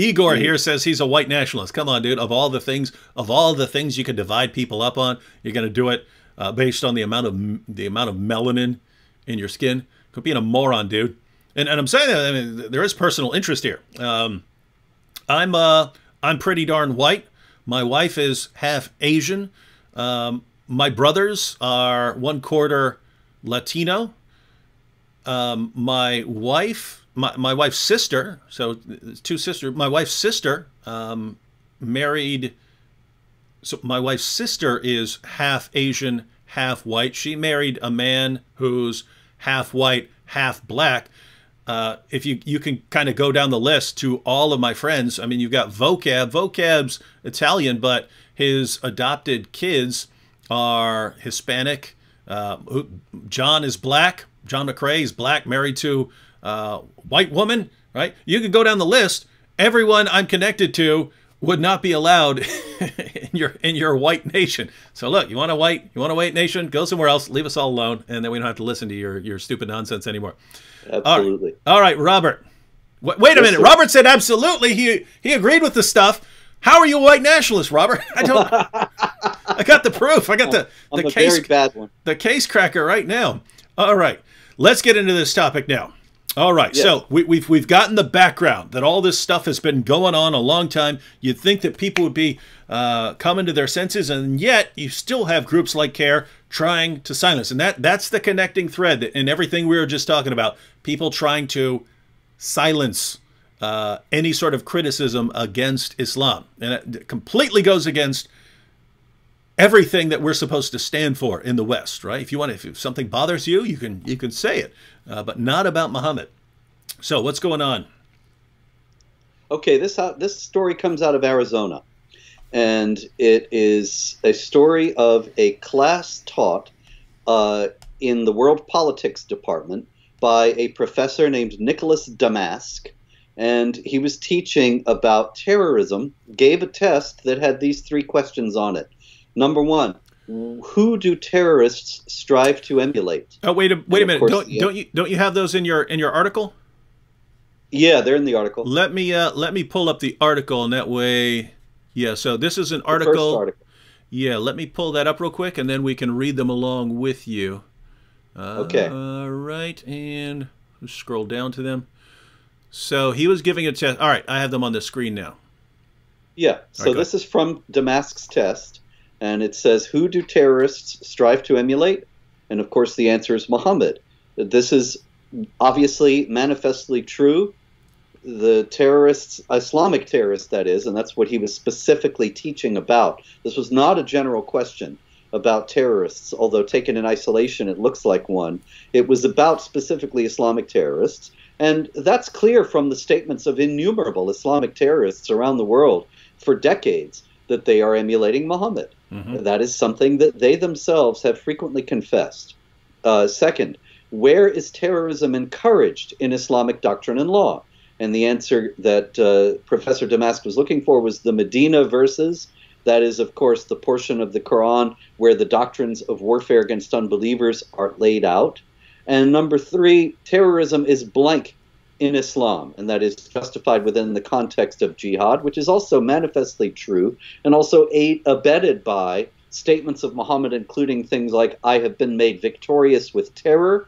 Igor here says he's a white nationalist. Come on, dude. Of all the things, of all the things you can divide people up on, you're going to do it uh, based on the amount of the amount of melanin in your skin. Could be a moron, dude. And, and I'm saying that I mean there is personal interest here. Um, I'm uh I'm pretty darn white. My wife is half Asian. Um, my brothers are one quarter Latino. Um, my wife my, my wife's sister, so two sisters, my wife's sister um, married, so my wife's sister is half Asian, half white. She married a man who's half white, half black. uh, if you you can kind of go down the list to all of my friends. I mean, you've got Vocab. Vocab's Italian, but his adopted kids are Hispanic. Uh, John is black. John McCrae is black, married to a white woman. Right? You could go down the list. Everyone I'm connected to would not be allowed (laughs) in your in your white nation. So look, you want a white you want a white nation? Go somewhere else. Leave us all alone, and then we don't have to listen to your your stupid nonsense anymore. Absolutely. All right, all right Robert. Wait, wait a yes, minute. Sir. Robert said absolutely. He he agreed with the stuff. How are you a white nationalist, Robert? (laughs) I don't. I got the proof. I got the I'm the case. bad one. The case cracker right now. All right, let's get into this topic now. All right, yes. so we, we've we've gotten the background that all this stuff has been going on a long time. You'd think that people would be uh, coming to their senses, and yet you still have groups like CAIR trying to silence, and that that's the connecting thread in everything we were just talking about. People trying to silence uh, any sort of criticism against Islam. And it completely goes against everything that we're supposed to stand for in the West, right? If you want, if something bothers you, you can you can say it, uh, but not about Muhammad. So what's going on? Okay, this uh, this story comes out of Arizona, and it is a story of a class taught uh, in the World Politics Department by a professor named Nicholas Damask and he was teaching about terrorism, gave a test that had these three questions on it. Number one, who do terrorists strive to emulate? Oh, wait a wait a minute. Don't, don't you don't you have those in your in your article? Yeah, they're in the article. Let me uh, let me pull up the article, and that way, yeah. So this is an article. article. Yeah, let me pull that up real quick, and then we can read them along with you. Uh, okay. All right, and scroll down to them. So he was giving a test. All right, I have them on the screen now. Yeah. So right, this is from Damask's test, and it says, "Who do terrorists strive to emulate?" And of course, the answer is Muhammad. This is obviously manifestly true. The terrorists, Islamic terrorists, that is, and that's what he was specifically teaching about. This was not a general question about terrorists, although taken in isolation, it looks like one. It was about specifically Islamic terrorists and that's clear from the statements of innumerable Islamic terrorists around the world for decades that they are emulating Muhammad. Mm-hmm. That is something that they themselves have frequently confessed. Uh, second, where is terrorism encouraged in Islamic doctrine and law? And the answer that uh, Professor Damask was looking for was the Medina verses. That is, of course, the portion of the Quran where the doctrines of warfare against unbelievers are laid out. And number three, terrorism is blank in Islam, and that is justified within the context of jihad, which is also manifestly true, and also aid, abetted by statements of Muhammad, including things like, I have been made victorious with terror,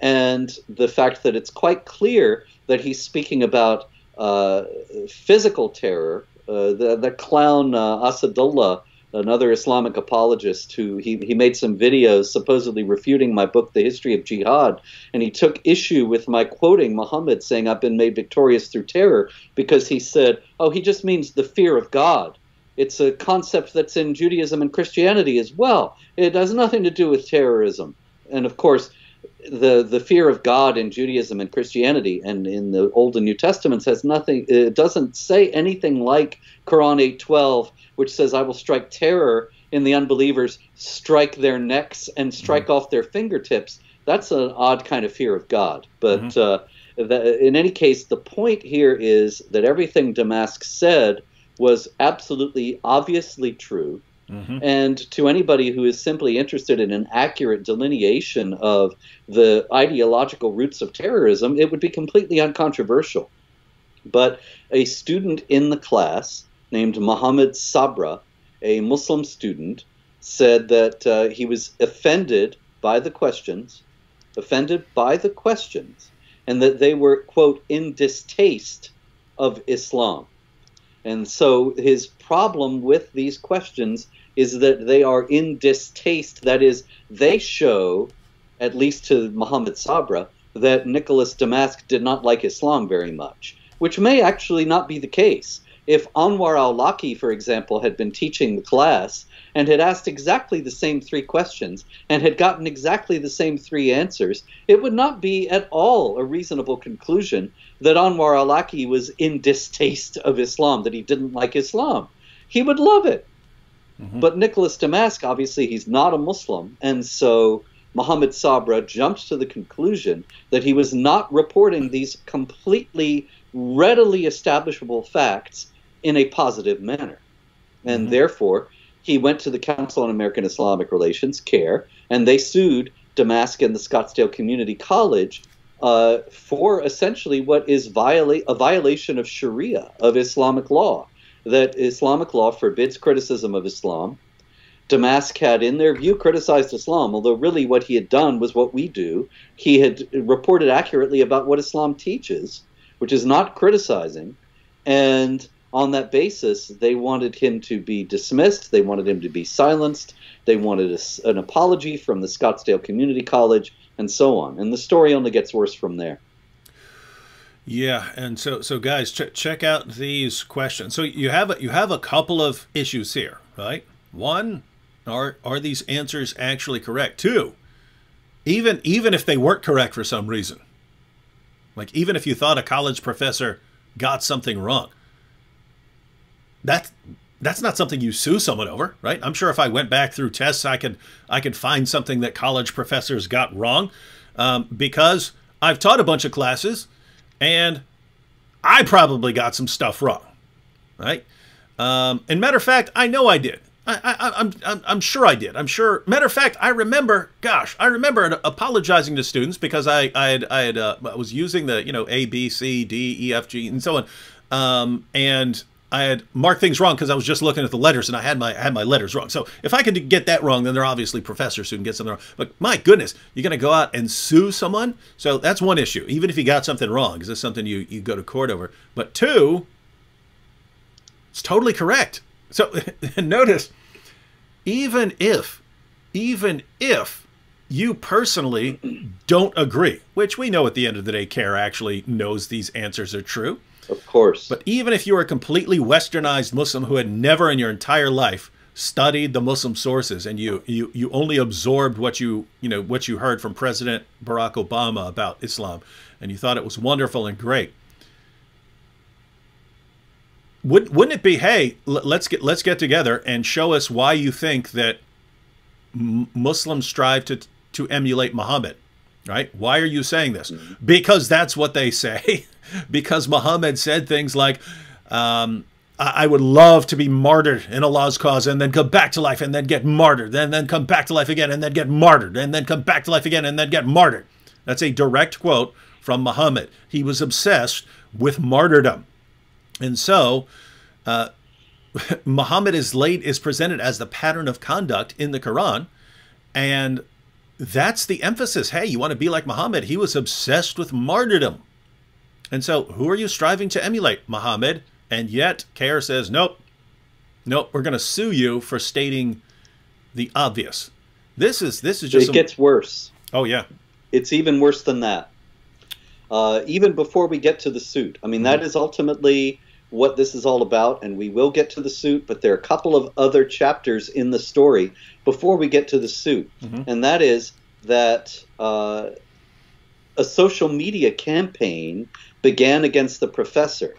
and the fact that it's quite clear that he's speaking about uh, physical terror. Uh, the, the clown uh, Asadullah another Islamic apologist who he, he made some videos supposedly refuting my book, The History of Jihad, and he took issue with my quoting Muhammad saying, I've been made victorious through terror, because he said, oh, he just means the fear of God. It's a concept that's in Judaism and Christianity as well. It has nothing to do with terrorism. And of course, the the fear of God in Judaism and Christianity and in the Old and New Testaments has nothing. It doesn't say anything like Quran eight twelve which says, I will strike terror in the unbelievers, strike their necks, and strike mm-hmm. off their fingertips. That's an odd kind of fear of God. But mm-hmm. uh, the, in any case, the point here is that everything Damask said was absolutely obviously true. Mm-hmm. And to anybody who is simply interested in an accurate delineation of the ideological roots of terrorism, it would be completely uncontroversial. But a student in the class named Mohammed Sabra, a Muslim student, said that uh, he was offended by the questions, offended by the questions, and that they were, quote, in distaste of Islam. And so his problem with these questions is that they are in distaste. That is, they show, at least to Muhammad Sabra, that Nicholas Damask did not like Islam very much, which may actually not be the case if Anwar al-Awlaki, for example, had been teaching the class and had asked exactly the same three questions and had gotten exactly the same three answers, it would not be at all a reasonable conclusion that Anwar al-Awlaki was in distaste of Islam, that he didn't like Islam. He would love it. Mm-hmm. But Nicholas Damask, obviously, he's not a Muslim, and so Muhammad Sabra jumped to the conclusion that he was not reporting these completely readily establishable facts in a positive manner. And mm-hmm. therefore, he went to the Council on American Islamic Relations, CAIR, and they sued Damask and the Scottsdale Community College uh, for essentially what is viola- a violation of Sharia, of Islamic law. That Islamic law forbids criticism of Islam. Damask had, in their view, criticized Islam, although really what he had done was what we do. He had reported accurately about what Islam teaches, which is not criticizing. And on that basis, they wanted him to be dismissed. They wanted him to be silenced. They wanted a, an apology from the Scottsdale Community College, and so on. And the story only gets worse from there. Yeah, and so so guys, ch check out these questions. So you have a, you have a couple of issues here, right? One, are are these answers actually correct? Two, even even if they weren't correct for some reason, like even if you thought a college professor got something wrong, that's that's not something you sue someone over, right? I'm sure if I went back through tests, I could I could find something that college professors got wrong, um, because I've taught a bunch of classes, and I probably got some stuff wrong, right? Um, and matter of fact, I know I did. I, am I'm, I'm sure I did. I'm sure. Matter of fact, I remember. Gosh, I remember apologizing to students because I I had I had uh, I was using the you know A B C D E F G and so on, um, and I had marked things wrong because I was just looking at the letters and I had my I had my letters wrong. So if I could get that wrong, then they're obviously professors who can get something wrong. But my goodness, you're going to go out and sue someone? So that's one issue. Even if you got something wrong, is this something you you go to court over? But two, it's totally correct. So (laughs) notice, even if, even if you personally don't agree, which we know at the end of the day, CAIR actually knows these answers are true of course. But even if you were a completely westernized Muslim who had never in your entire life studied the Muslim sources and you, you, you only absorbed what you, you know, what you heard from President Barack Obama about Islam and you thought it was wonderful and great, would, wouldn't it be, hey, let's get, let's get together and show us why you think that Muslims strive to, to emulate Muhammad? Right? Why are you saying this? Mm-hmm. Because that's what they say. (laughs) because Muhammad said things like, um, I would love to be martyred in Allah's cause and then come back to life and then get martyred and then come back to life again and then get martyred and then come back to life again and then get martyred. That's a direct quote from Muhammad. He was obsessed with martyrdom. And so, uh, (laughs) Muhammad is late is presented as the pattern of conduct in the Quran, and that's the emphasis. Hey, you want to be like Muhammad? He was obsessed with martyrdom. And so, who are you striving to emulate? Muhammad. And yet, CAIR says, nope, nope, we're going to sue you for stating the obvious. This is this is just. It some... gets worse. Oh yeah, it's even worse than that. Uh, even before we get to the suit, I mean, mm-hmm. that is ultimately what this is all about, and we will get to the suit, but there are a couple of other chapters in the story before we get to the suit, mm-hmm. and that is that uh, a social media campaign began against the professor.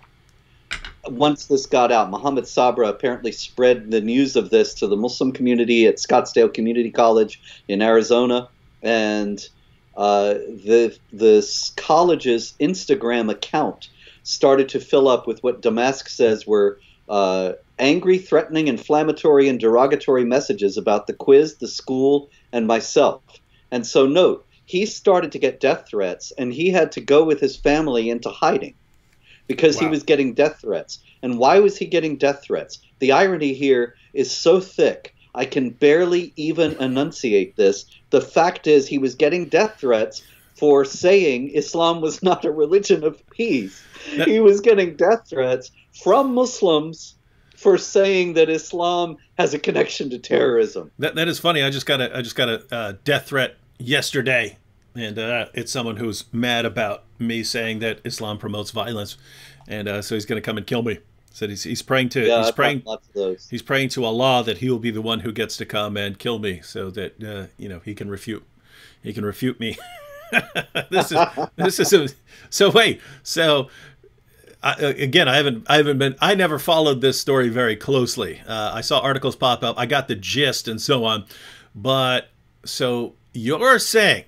Once this got out, Muhammad Sabra apparently spread the news of this to the Muslim community at Scottsdale Community College in Arizona, and uh, the the college's Instagram account started to fill up with what Damask says were uh, angry, threatening, inflammatory, and derogatory messages about the quiz, the school, and myself. And so, note, he started to get death threats, and he had to go with his family into hiding because wow. he was getting death threats. And why was he getting death threats? The irony here is so thick, I can barely even enunciate this. The fact is, he was getting death threats for saying Islam was (laughs) not a religion of peace. he was getting death threats from Muslims for saying that Islam has a connection to terrorism. That that is funny. I just got a I just got a uh, death threat yesterday, and uh, it's someone who's mad about me saying that Islam promotes violence, and uh, so he's going to come and kill me. Said he's, he's praying to Yeah, he's praying lots of those. he's praying to Allah that he will be the one who gets to come and kill me, so that uh, you know he can refute he can refute me. (laughs) (laughs) this is this is a, so wait so I, again I haven't I haven't been I never followed this story very closely. Uh, I saw articles pop up. I got the gist and so on, but so you're saying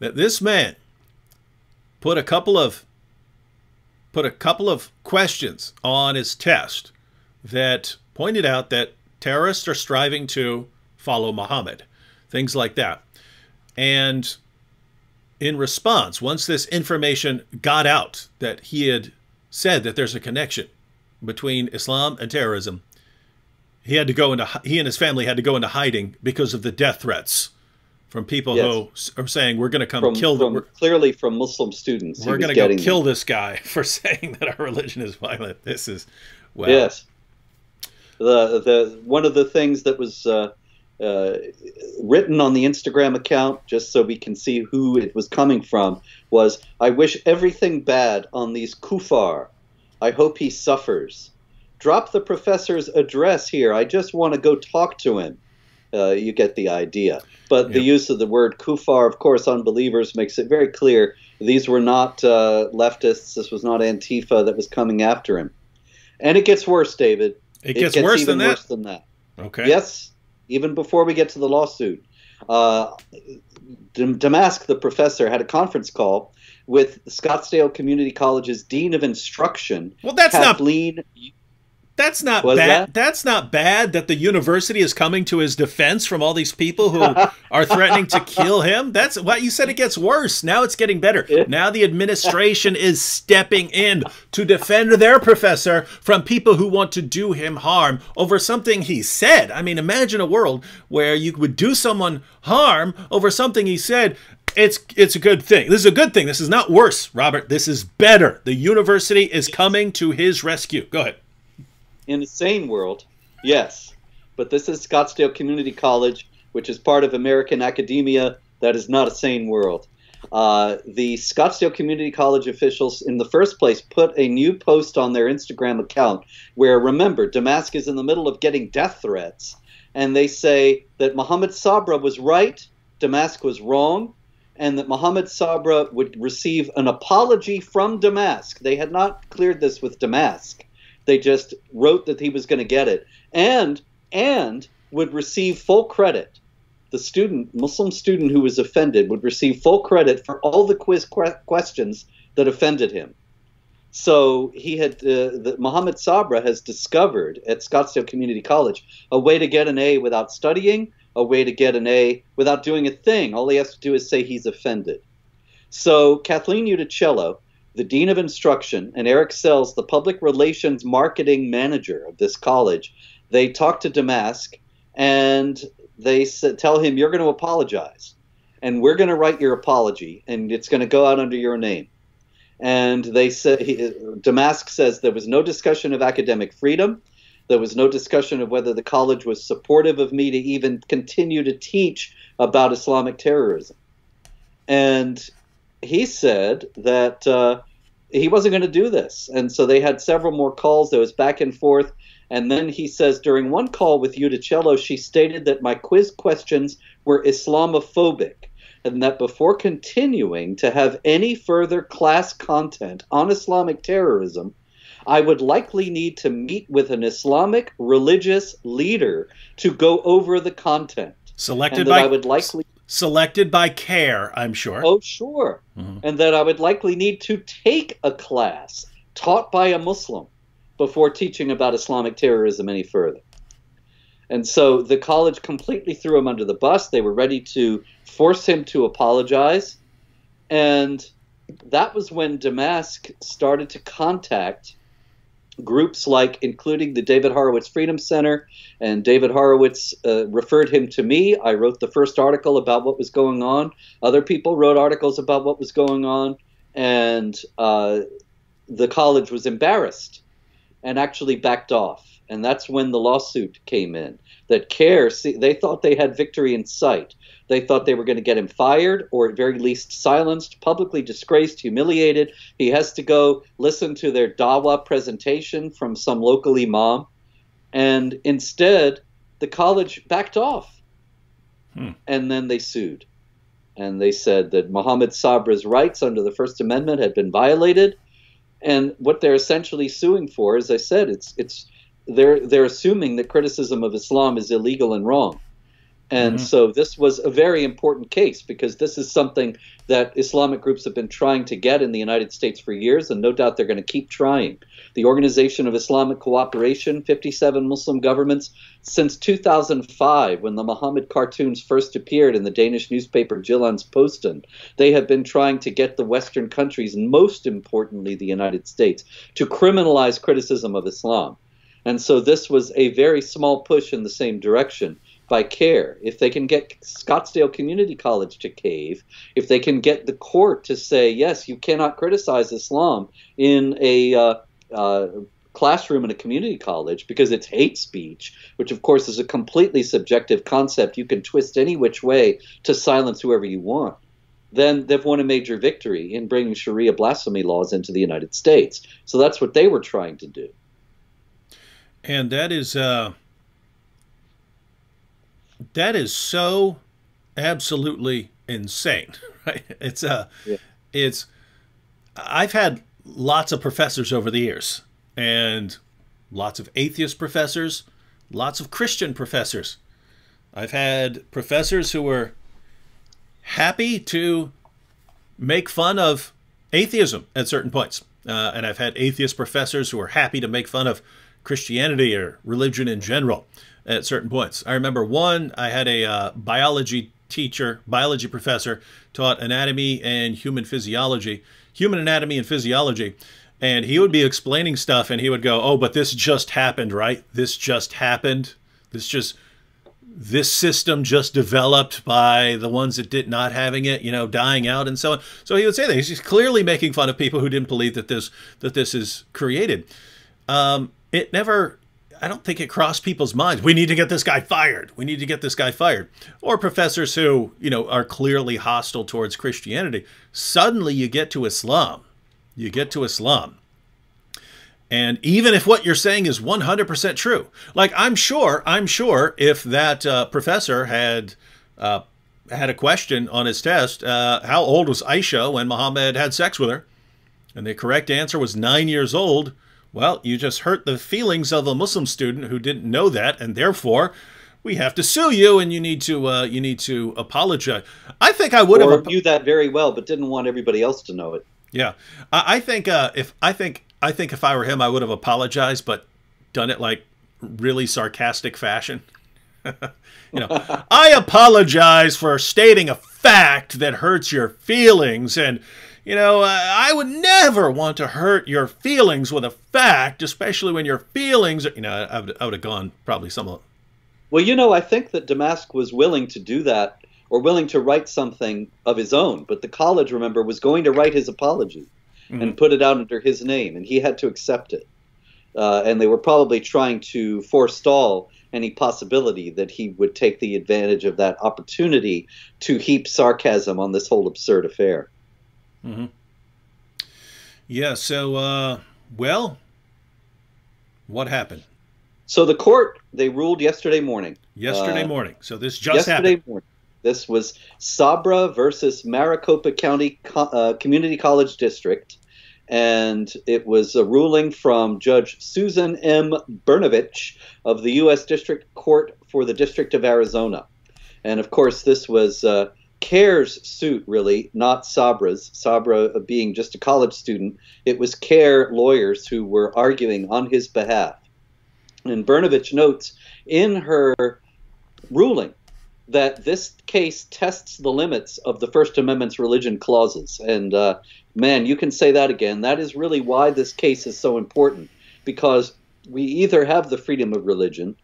that this man put a couple of put a couple of questions on his test that pointed out that terrorists are striving to follow Muhammad, things like that. And in response, once this information got out that he had said that there's a connection between Islam and terrorism, he had to go into he and his family had to go into hiding because of the death threats from people Yes. who are saying we're going to come From, kill them. from clearly from Muslim students. We're going to go getting them. kill this guy (laughs) for saying that our religion is violent. This is well, Yes. The the one of the things that was uh, uh, written on the Instagram account, just so we can see who it was coming from, was I wish everything bad on these kufar. I hope he suffers. Drop the professor's address here. I just want to go talk to him. Uh, you get the idea. But the use of the word kufar, of course, unbelievers makes it very clear these were not uh, leftists. This was not Antifa that was coming after him. And it gets worse, David. it gets, worse even than that. worse than that. Okay. Yes, even before we get to the lawsuit. Uh, Dam- Damask, the professor, had a conference call with Scottsdale Community College's Dean of Instruction, Well, that's not Kathleen. That's not Was bad. that? That's not bad that the university is coming to his defense from all these people who (laughs) are threatening to kill him. That's what you said. It gets worse. Now it's getting better. Now the administration is stepping in to defend their professor from people who want to do him harm over something he said. I mean, imagine a world where you would do someone harm over something he said. It's it's a good thing. This is a good thing. This is not worse, Robert. This is better. The university is coming to his rescue. Go ahead. In a sane world, yes. But this is Scottsdale Community College, which is part of American academia. That is not a sane world. Uh, the Scottsdale Community College officials, in the first place, put a new post on their Instagram account where, remember, Damask is in the middle of getting death threats. And they say that Mohammed Sabra was right, Damask was wrong, and that Mohammed Sabra would receive an apology from Damask. They had not cleared this with Damask. They just wrote that he was going to get it, and and would receive full credit. The student, Muslim student who was offended, would receive full credit for all the quiz que- questions that offended him. So he had, uh, the, Mohammed Sabra has discovered at Scottsdale Community College a way to get an A without studying, a way to get an A without doing a thing. All he has to do is say he's offended. So Kathleen Iudicello, the dean of instruction, and Eric Sells, the public relations marketing manager of this college, they talk to Damask and they said, tell him you're going to apologize, and we're going to write your apology, and it's going to go out under your name. And they said, he, Damask says there was no discussion of academic freedom. There was no discussion of whether the college was supportive of me to even continue to teach about Islamic terrorism. And he said that uh, he wasn't going to do this. And so they had several more calls. There was back and forth. And then he says during one call with Iudicello, she stated that my quiz questions were Islamophobic and that before continuing to have any further class content on Islamic terrorism, I would likely need to meet with an Islamic religious leader to go over the content. Selected that by I would likely selected by CAIR, I'm sure. Oh, sure. Mhm. And that I would likely need to take a class taught by a Muslim before teaching about Islamic terrorism any further. And so the college completely threw him under the bus. They were ready to force him to apologize. And that was when Damask started to contact groups like, including the David Horowitz Freedom Center. And David Horowitz uh, referred him to me. I wrote the first article about what was going on. Other people wrote articles about what was going on. And uh, the college was embarrassed and actually backed off. And that's when the lawsuit came in. that CAIR, see, they thought they had victory in sight. They thought they were going to get him fired or at very least silenced, publicly disgraced, humiliated. He has to go listen to their dawa presentation from some local imam. And instead, the college backed off. Hmm. And then they sued. And they said that Mohammed Sabra's rights under the First Amendment had been violated. And what they're essentially suing for, as I said, it's it's they're they're assuming that criticism of Islam is illegal and wrong. And mm-hmm. so this was a very important case because this is something that Islamic groups have been trying to get in the United States for years, and no doubt they're going to keep trying. The Organization of Islamic Cooperation, 57 Muslim governments, since 2005, when the Muhammad cartoons first appeared in the Danish newspaper Jyllands-Posten, they have been trying to get the Western countries, and most importantly the United States, to criminalize criticism of Islam. And so this was a very small push in the same direction by CAIR, if they can get Scottsdale Community College to cave, if they can get the court to say, yes, you cannot criticize Islam in a uh, uh, classroom in a community college because it's hate speech, which of course is a completely subjective concept you can twist any which way to silence whoever you want, then they've won a major victory in bringing Sharia blasphemy laws into the United States. So that's what they were trying to do. And that is. Uh that is so absolutely insane, (laughs) right? It's uh yeah. it's I've had lots of professors over the years and lots of atheist professors, lots of Christian professors. I've had professors who were happy to make fun of atheism at certain points. Uh, and I've had atheist professors who are happy to make fun of Christianity or religion in general at certain points. I remember one, I had a uh, biology teacher, biology professor, taught anatomy and human physiology, human anatomy and physiology. And he would be explaining stuff and he would go, Oh, but this just happened, right? This just happened. This just, this system just developed by the ones that did not having it, you know, dying out and so on. So he would say that he's clearly making fun of people who didn't believe that this, that this is created. Um, it never I don't think it crossed people's minds. We need to get this guy fired. We need to get this guy fired. Or professors who, you know, are clearly hostile towards Christianity. Suddenly you get to Islam. You get to Islam. And even if what you're saying is 100% true, like I'm sure, I'm sure if that uh, professor had uh, had a question on his test, uh, how old was Aisha when Muhammad had sex with her? And the correct answer was nine years old well, you just hurt the feelings of a Muslim student who didn't know that, and therefore we have to sue you, and you need to uh, you need to apologize. I think I would or have knew that very well, but didn't want everybody else to know it. Yeah, I, I think uh, if I think I think if I were him, I would have apologized, but done it like really sarcastic fashion. (laughs) you know, (laughs) I apologize for stating a fact that hurts your feelings and you know, I would never want to hurt your feelings with a fact, especially when your feelings are, you know, I would, I would have gone probably somewhat. Well, you know, I think that Damask was willing to do that or willing to write something of his own, but the college, remember, was going to write his apology mm-hmm. and put it out under his name, and he had to accept it. Uh, and they were probably trying to forestall any possibility that he would take the advantage of that opportunity to heap sarcasm on this whole absurd affair. Mm-hmm. Yeah. So, uh, well, what happened? So the court they ruled yesterday morning. Yesterday uh, morning. So this just yesterday happened. Morning. This was Sabra versus Maricopa County Co- uh, Community College District, and it was a ruling from Judge Susan M. Brnovich of the U.S. District Court for the District of Arizona. And of course, this was uh, CAIR's suit, really, not Sabra's. Sabra being just a college student, it was CAIR lawyers who were arguing on his behalf. And Brnovich notes in her ruling that this case tests the limits of the First Amendment's religion clauses. And uh, man, you can say that again. That is really why this case is so important, because we either have the freedom of religion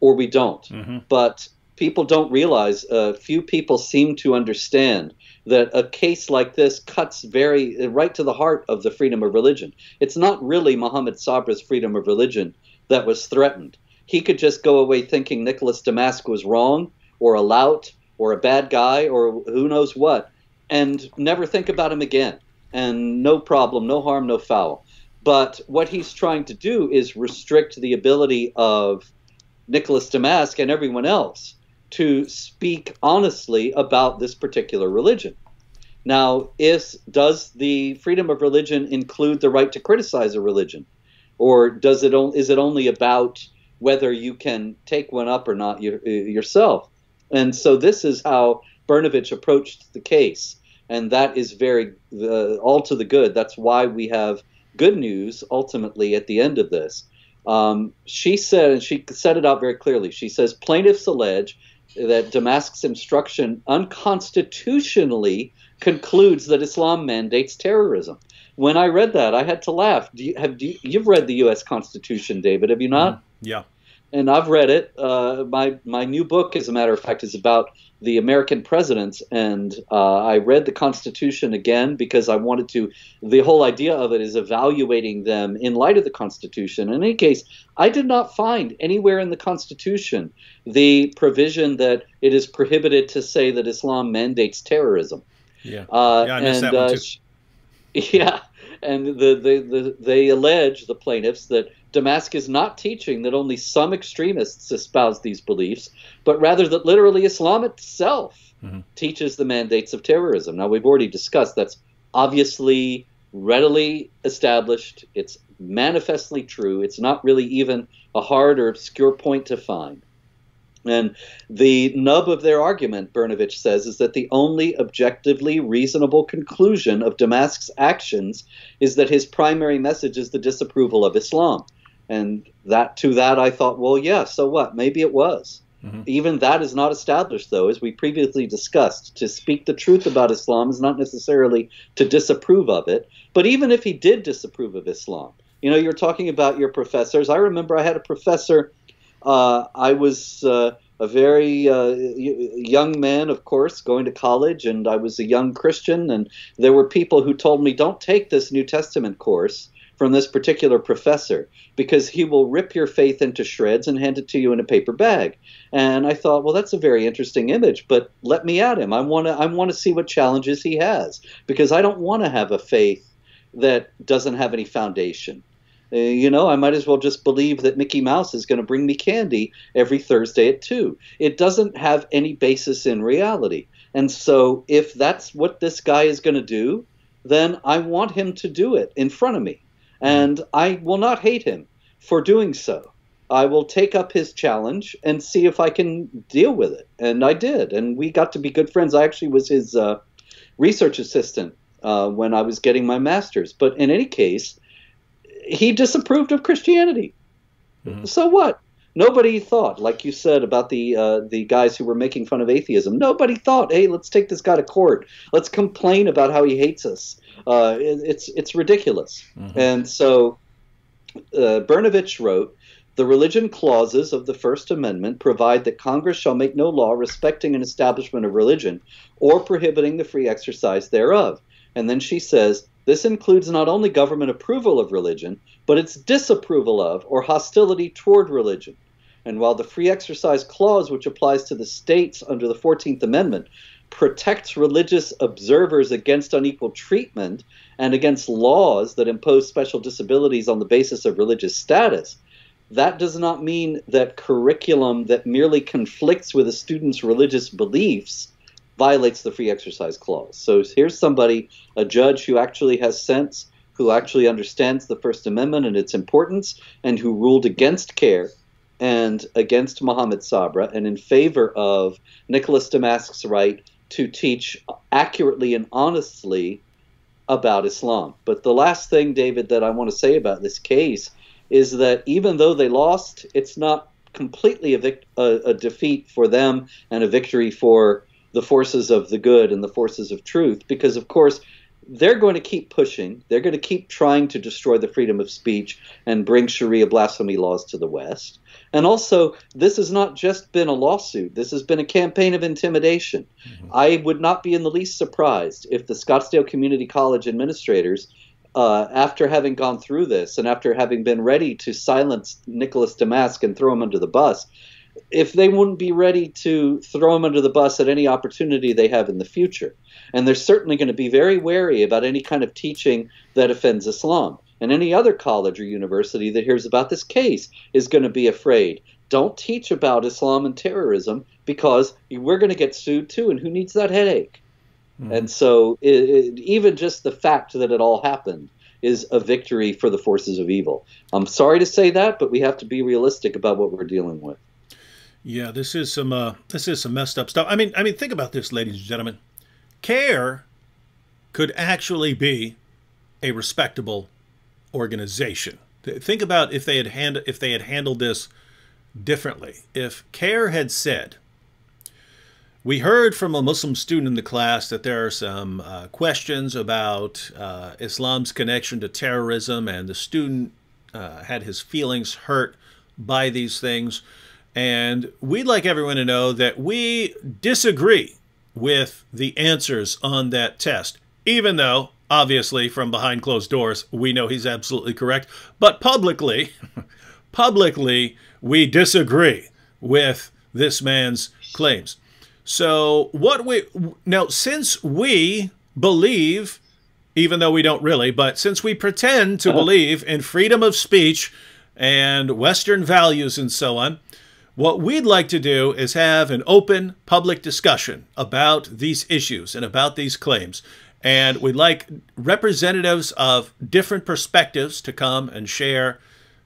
or we don't. Mm-hmm. But people don't realize, uh, few people seem to understand that a case like this cuts very uh, right to the heart of the freedom of religion. It's not really Muhammad Sabra's freedom of religion that was threatened. he could just go away thinking Nicholas Damask was wrong or a lout or a bad guy or who knows what and never think about him again. And no problem, no harm, no foul. But what he's trying to do is restrict the ability of Nicholas Damask and everyone else to speak honestly about this particular religion. Now, is does the freedom of religion include the right to criticize a religion, or does it is it only about whether you can take one up or not yourself? And so this is how Brnovich approached the case, and that is very uh, all to the good. That's why we have good news ultimately at the end of this. Um, she said, and she set it out very clearly. She says plaintiffs allege that Damask's instruction unconstitutionally concludes that Islam mandates terrorism. When I read that, I had to laugh. Do you, have do you, have read the U.S. Constitution, David? Have you not? Mm, yeah. And I've read it. Uh, my my new book, as a matter of fact, is about the American presidents, and uh, I read the Constitution again because I wanted to. The whole idea of it is evaluating them in light of the Constitution. In any case, I did not find anywhere in the Constitution the provision that it is prohibited to say that Islam mandates terrorism. Yeah, uh, yeah, I missed and, that one uh, too. (laughs) Yeah, and the, the, the, they allege the plaintiffs that Damascus is not teaching that only some extremists espouse these beliefs, but rather that literally Islam itself mm-hmm. teaches the mandates of terrorism. Now, we've already discussed that's obviously readily established, it's manifestly true, it's not really even a hard or obscure point to find. And the nub of their argument, Brnovich says, is that the only objectively reasonable conclusion of Damask's actions is that his primary message is the disapproval of Islam. And that to that I thought, well, yeah, so what? Maybe it was. Mm-hmm. Even that is not established, though, as we previously discussed. To speak the truth about Islam is not necessarily to disapprove of it. But even if he did disapprove of Islam, you know, you're talking about your professors. I remember I had a professor. Uh, I was uh, a very uh, young man, of course, going to college, and I was a young Christian. And there were people who told me, don't take this New Testament course from this particular professor because he will rip your faith into shreds and hand it to you in a paper bag. And I thought, well, that's a very interesting image, but let me at him. I want to I want to see what challenges he has because I don't want to have a faith that doesn't have any foundation. Uh, you know, I might as well just believe that Mickey Mouse is going to bring me candy every Thursday at 2. It doesn't have any basis in reality. And so if that's what this guy is going to do, then I want him to do it in front of me and I will not hate him for doing so. I will take up his challenge and see if I can deal with it. And I did, and we got to be good friends. I actually was his uh, research assistant uh, when I was getting my master's. But in any case, he disapproved of Christianity. Mm-hmm. So what? Nobody thought, like you said about the uh, the guys who were making fun of atheism. Nobody thought, hey, let's take this guy to court. Let's complain about how he hates us. Uh, it, it's it's ridiculous. Mm-hmm. And so uh, Brnovich wrote. The religion clauses of the First Amendment provide that Congress shall make no law respecting an establishment of religion or prohibiting the free exercise thereof. And then she says, this includes not only government approval of religion, but its disapproval of or hostility toward religion. And while the Free Exercise Clause, which applies to the states under the 14th Amendment, protects religious observers against unequal treatment and against laws that impose special disabilities on the basis of religious status, that does not mean that curriculum that merely conflicts with a student's religious beliefs violates the free exercise clause. So here's somebody, a judge who actually has sense, who actually understands the First Amendment and its importance, and who ruled against CAIR and against Mohammed Sabra and in favor of Nicholas Damask's right to teach accurately and honestly about Islam. But the last thing, David, that I want to say about this case is that even though they lost, it's not completely a, vic- a, a defeat for them and a victory for the forces of the good and the forces of truth, because of course they're going to keep pushing. They're going to keep trying to destroy the freedom of speech and bring Sharia blasphemy laws to the West. And also, this has not just been a lawsuit, this has been a campaign of intimidation. Mm-hmm. I would not be in the least surprised if the Scottsdale Community College administrators uh, after having gone through this and after having been ready to silence Nicholas Damask and throw him under the bus, if they wouldn't be ready to throw him under the bus at any opportunity they have in the future. And they're certainly going to be very wary about any kind of teaching that offends Islam. And any other college or university that hears about this case is going to be afraid. Don't teach about Islam and terrorism because we're going to get sued too, and who needs that headache? Mm. And so, it, it, even just the fact that it all happened is a victory for the forces of evil. I'm sorry to say that, but we have to be realistic about what we're dealing with. Yeah, this is some uh, this is some messed up stuff. I mean, I mean, think about this, ladies and gentlemen. CAIR could actually be a respectable organization. Think about if they had hand, if they had handled this differently. If CAIR had said, we heard from a Muslim student in the class that there are some uh, questions about uh, Islam's connection to terrorism, and the student uh, had his feelings hurt by these things. And we'd like everyone to know that we disagree with the answers on that test, even though, obviously, from behind closed doors, we know he's absolutely correct. But publicly, (laughs) publicly, we disagree with this man's claims. So what we now since we believe even though we don't really, but since we pretend to uh believe in freedom of speech and Western values and so on, what we'd like to do is have an open public discussion about these issues and about these claims. And we'd like representatives of different perspectives to come and share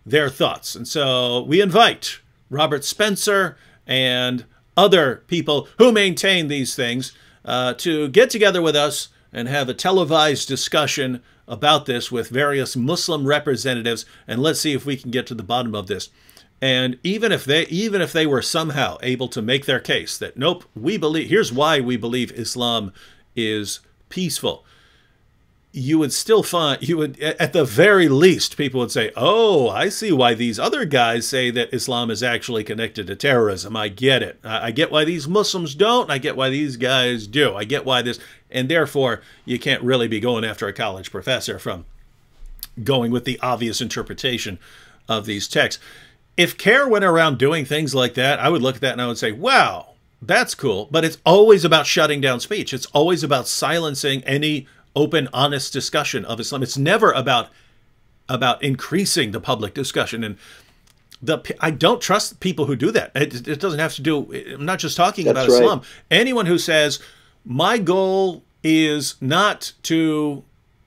their thoughts. And so we invite Robert Spencer and other people who maintain these things uh, to get together with us and have a televised discussion about this with various Muslim representatives, and let's see if we can get to the bottom of this. And even if they even if they were somehow able to make their case that nope, we believe here's why we believe Islam is peaceful. You would still find you would at the very least people would say oh i see why these other guys say that islam is actually connected to terrorism. I get it. I get why these muslims don't. I get why these guys do. I get why this and therefore you can't really be going after a college professor from going with the obvious interpretation of these texts. If CAIR went around doing things like that i would look at that and i would say wow that's cool but it's always about shutting down speech it's always about silencing any open, honest discussion of Islam. It's never about about increasing the public discussion and the I don't trust people who do that. It, it doesn't have to do. I'm not just talking That's about right. Islam. Anyone who says my goal is not to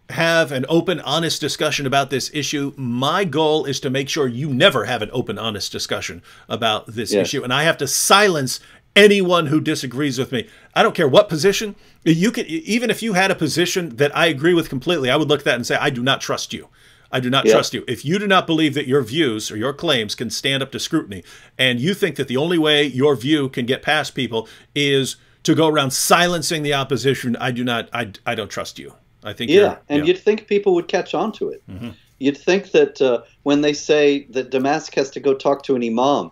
have an open, honest discussion about this issue. My goal is to make sure you never have an open, honest discussion about this yes. issue, and I have to silence anyone who disagrees with me. I don't care what position. You could even if you had a position that I agree with completely, I would look at that and say, I do not trust you. I do not yeah. trust you. If you do not believe that your views or your claims can stand up to scrutiny, and you think that the only way your view can get past people is to go around silencing the opposition, I do not. I, I don't trust you. I think. Yeah, and yeah. you'd think people would catch on to it. Mm -hmm. You'd think that uh, when they say that Damask has to go talk to an imam,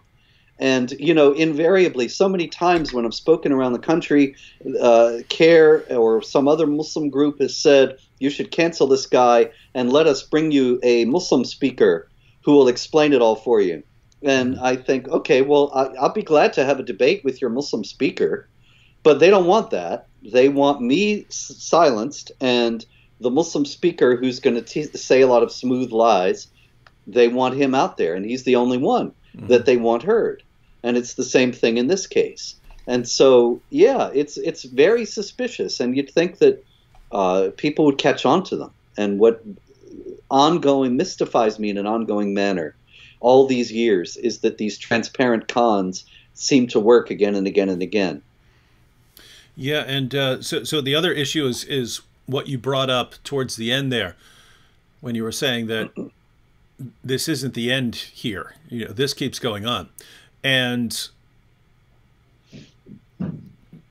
and you know, invariably, so many times when I've spoken around the country, uh, CAIR or some other Muslim group has said you should cancel this guy and let us bring you a Muslim speaker who will explain it all for you. And I think, okay, well, I, I'll be glad to have a debate with your Muslim speaker, but they don't want that. They want me silenced and the Muslim speaker who's going to say a lot of smooth lies. They want him out there, and he's the only one mm-hmm. that they want heard and it's the same thing in this case. And so, yeah, it's it's very suspicious, and you'd think that uh, people would catch on to them. And what ongoing mystifies me in an ongoing manner all these years is that these transparent cons seem to work again and again and again. Yeah, and uh, so so the other issue is is what you brought up towards the end there, when you were saying that this isn't the end here. You know, this keeps going on. And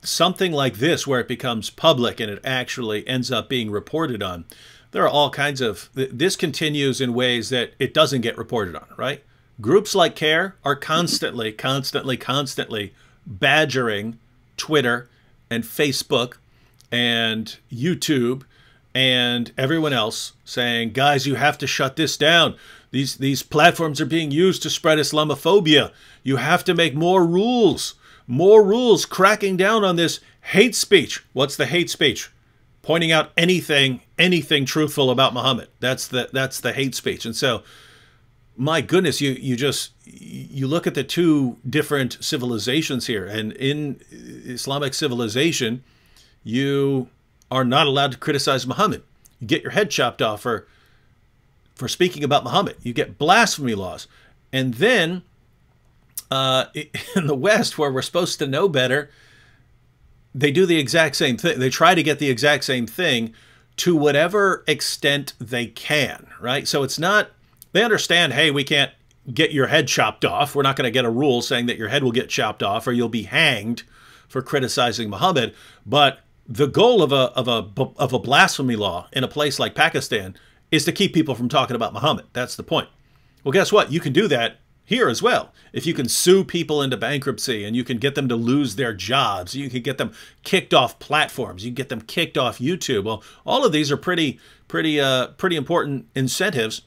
something like this, where it becomes public and it actually ends up being reported on, there are all kinds of, this continues in ways that it doesn't get reported on, right? Groups like CAIR are constantly, constantly, constantly badgering Twitter and Facebook and YouTube and everyone else saying, "Guys, you have to shut this down. These these platforms are being used to spread Islamophobia. You have to make more rules, more rules cracking down on this hate speech. What's the hate speech? Pointing out anything, anything truthful about Muhammad. That's the that's the hate speech. And so, my goodness, you you just you look at the two different civilizations here, and in Islamic civilization, you are not allowed to criticize Muhammad. You get your head chopped off for for speaking about Muhammad. You get blasphemy laws. And then uh, (laughs) in the West, where we're supposed to know better, they do the exact same thing. They try to get the exact same thing to whatever extent they can, right? So it's not, they understand, hey, we can't get your head chopped off. We're not going to get a rule saying that your head will get chopped off or you'll be hanged for criticizing Muhammad. But the goal of a, of a, of a blasphemy law in a place like Pakistan is to keep people from talking about Muhammad. That's the point. Well, guess what? You can do that here as well. If you can sue people into bankruptcy and you can get them to lose their jobs, you can get them kicked off platforms, you can get them kicked off YouTube. Well, all of these are pretty, pretty, uh, pretty important incentives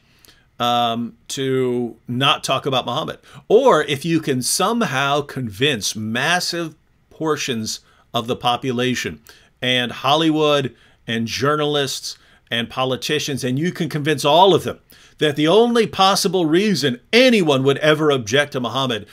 um, to not talk about Muhammad. Or if you can somehow convince massive portions of the population and Hollywood and journalists and politicians, and you can convince all of them that the only possible reason anyone would ever object to Muhammad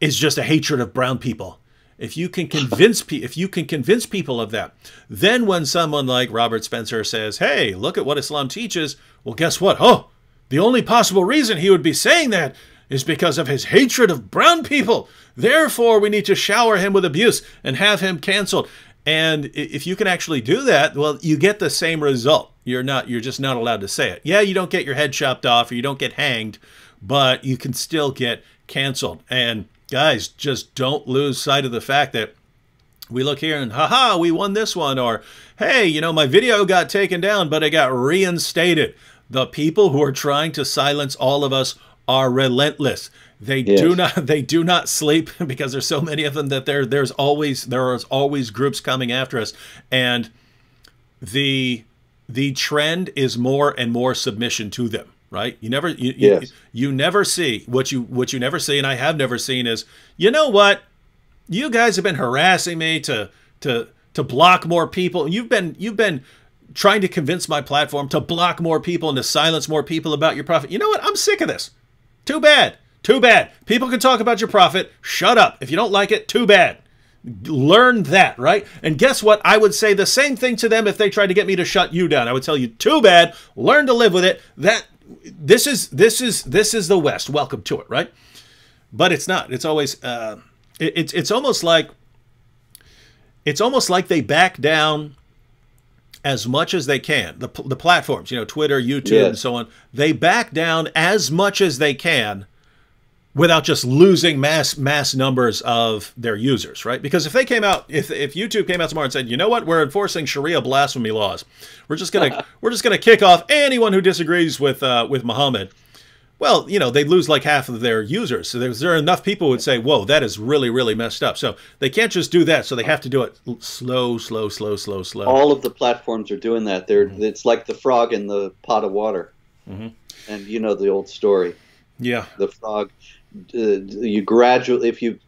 is just a hatred of brown people. If you can convince pe- if you can convince people of that, then when someone like Robert Spencer says, "Hey, look at what Islam teaches," well, guess what? Oh, the only possible reason he would be saying that is because of his hatred of brown people. Therefore, we need to shower him with abuse and have him canceled. And if you can actually do that, well, you get the same result. You're not you're just not allowed to say it. Yeah, you don't get your head chopped off or you don't get hanged, but you can still get canceled. And guys, just don't lose sight of the fact that we look here and haha, we won this one or hey, you know, my video got taken down, but it got reinstated. The people who are trying to silence all of us are relentless. They yes. do not (laughs) they do not sleep (laughs) because there's so many of them that there there's always there are always groups coming after us. And the the trend is more and more submission to them right? You never you, yes. you, you never see what you what you never see and i have never seen is you know what? You guys have been harassing me to to to block more people. You've been you've been trying to convince my platform to block more people and to silence more people about your prophet you know what? I'm sick of this. Too bad too bad people can talk about your prophet. shut up if you don't like it too bad Learn that, right? And guess what? I would say the same thing to them if they tried to get me to shut you down. I would tell you, too bad. Learn to live with it. That this is this is this is the West. Welcome to it, right? But it's not. It's always uh, it, it's it's almost like it's almost like they back down as much as they can. The the platforms, you know, Twitter, YouTube, yes. and so on. They back down as much as they can without just losing mass mass numbers of their users, right? Because if they came out, if, if YouTube came out tomorrow and said, you know what, we're enforcing Sharia blasphemy laws, we're just gonna (laughs) we're just gonna kick off anyone who disagrees with uh, with Muhammad. Well, you know, they'd lose like half of their users. So there's there are enough people who would say, "Whoa, that is really, really messed up." So they can't just do that. So they have to do it slow, slow, slow, slow, slow. All of the platforms are doing that. They're mm-hmm. it's like the frog in the pot of water. Mm-hmm. And you know the old story. Yeah. The frog uh, you gradually, if you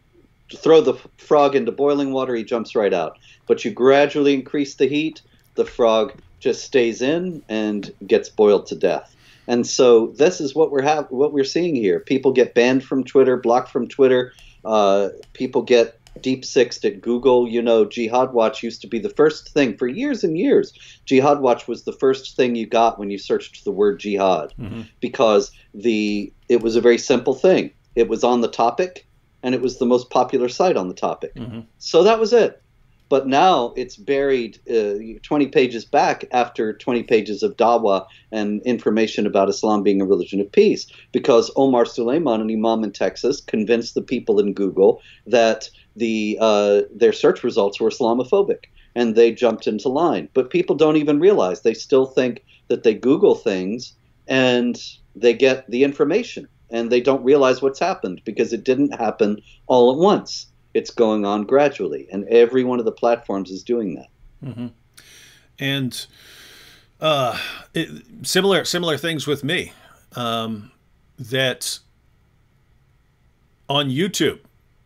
throw the frog into boiling water, he jumps right out. But you gradually increase the heat, the frog just stays in and gets boiled to death. And so this is what we're have what we're seeing here. People get banned from Twitter, blocked from Twitter. Uh, people get deep sixed at Google. You know, Jihad Watch used to be the first thing for years and years. Jihad Watch was the first thing you got when you searched the word jihad mm-hmm. because the it was a very simple thing. It was on the topic, and it was the most popular site on the topic. Mm-hmm. So that was it. But now it's buried uh, 20 pages back after 20 pages of dawa and information about Islam being a religion of peace, because Omar Suleiman, an imam in Texas, convinced the people in Google that the uh, their search results were Islamophobic, and they jumped into line. But people don't even realize they still think that they Google things and they get the information and they don't realize what's happened because it didn't happen all at once. It's going on gradually, and every one of the platforms is doing that. Mm-hmm. And Uh, it, similar similar things with me. Um, that on YouTube,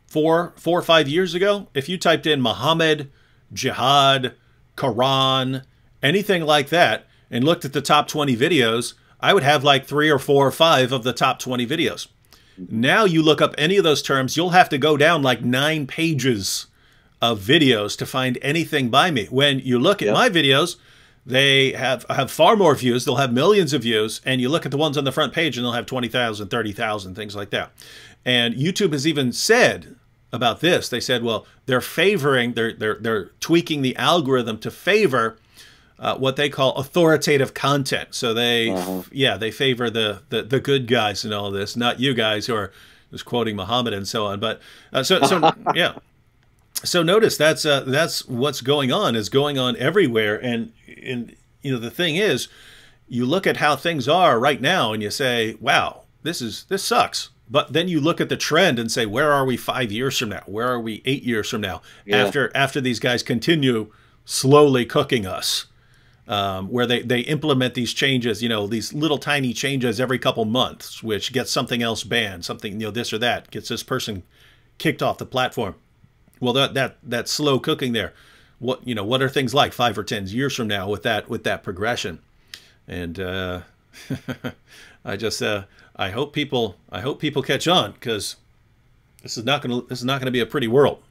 four four or five years ago, if you typed in Muhammad, jihad, Quran, anything like that, and looked at the top 20 videos, I would have like three or four or five of the top 20 videos. Mm-hmm. Now you look up any of those terms, you'll have to go down like nine pages of videos to find anything by me. When you look at yep. my videos, they have have far more views. They'll have millions of views, and you look at the ones on the front page, and they'll have 20,000, 30,000, things like that. And YouTube has even said about this. They said, well, they're favoring, they're they're they're tweaking the algorithm to favor uh, what they call authoritative content. So they, uh-huh. yeah, they favor the, the the good guys in all this, not you guys who are just quoting Muhammad and so on. But uh, so so (laughs) yeah. So notice that's uh, that's what's going on is going on everywhere, and and you know the thing is, you look at how things are right now, and you say, wow, this is this sucks. But then you look at the trend and say, where are we five years from now? Where are we eight years from now? Yeah. After after these guys continue slowly cooking us um, where they, they implement these changes, you know, these little tiny changes every couple months, which gets something else banned, something, you know, this or that, gets this person kicked off the platform. Well, that, that, that slow cooking there, what, you know, what are things like five or 10 years from now with that, with that progression? And, uh, (laughs) I just, uh, I hope people, I hope people catch on because this is not going to, this is not going to be a pretty world.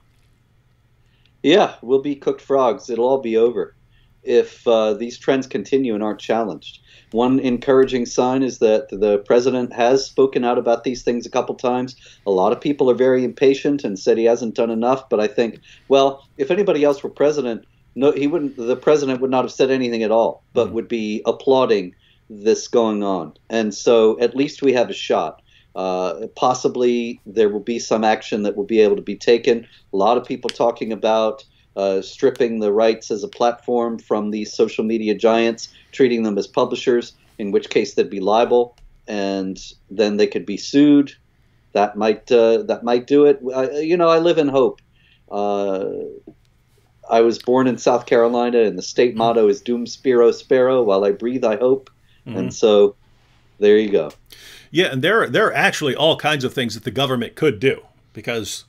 Yeah, we'll be cooked frogs. It'll all be over if uh, these trends continue and aren't challenged. One encouraging sign is that the president has spoken out about these things a couple times. A lot of people are very impatient and said he hasn't done enough. But I think, well, if anybody else were president, no, he wouldn't. The president would not have said anything at all, but mm-hmm. would be applauding this going on. And so, at least we have a shot. Uh, possibly there will be some action that will be able to be taken. A lot of people talking about uh, stripping the rights as a platform from these social media giants, treating them as publishers, in which case they'd be liable, and then they could be sued. That might uh, that might do it. you know, I live in hope. Uh, I was born in South Carolina, and the state motto is "Dum Spiro Spero." While I breathe, I hope. Mm-hmm. And so, there you go. Yeah, and there there are actually all kinds of things that the government could do because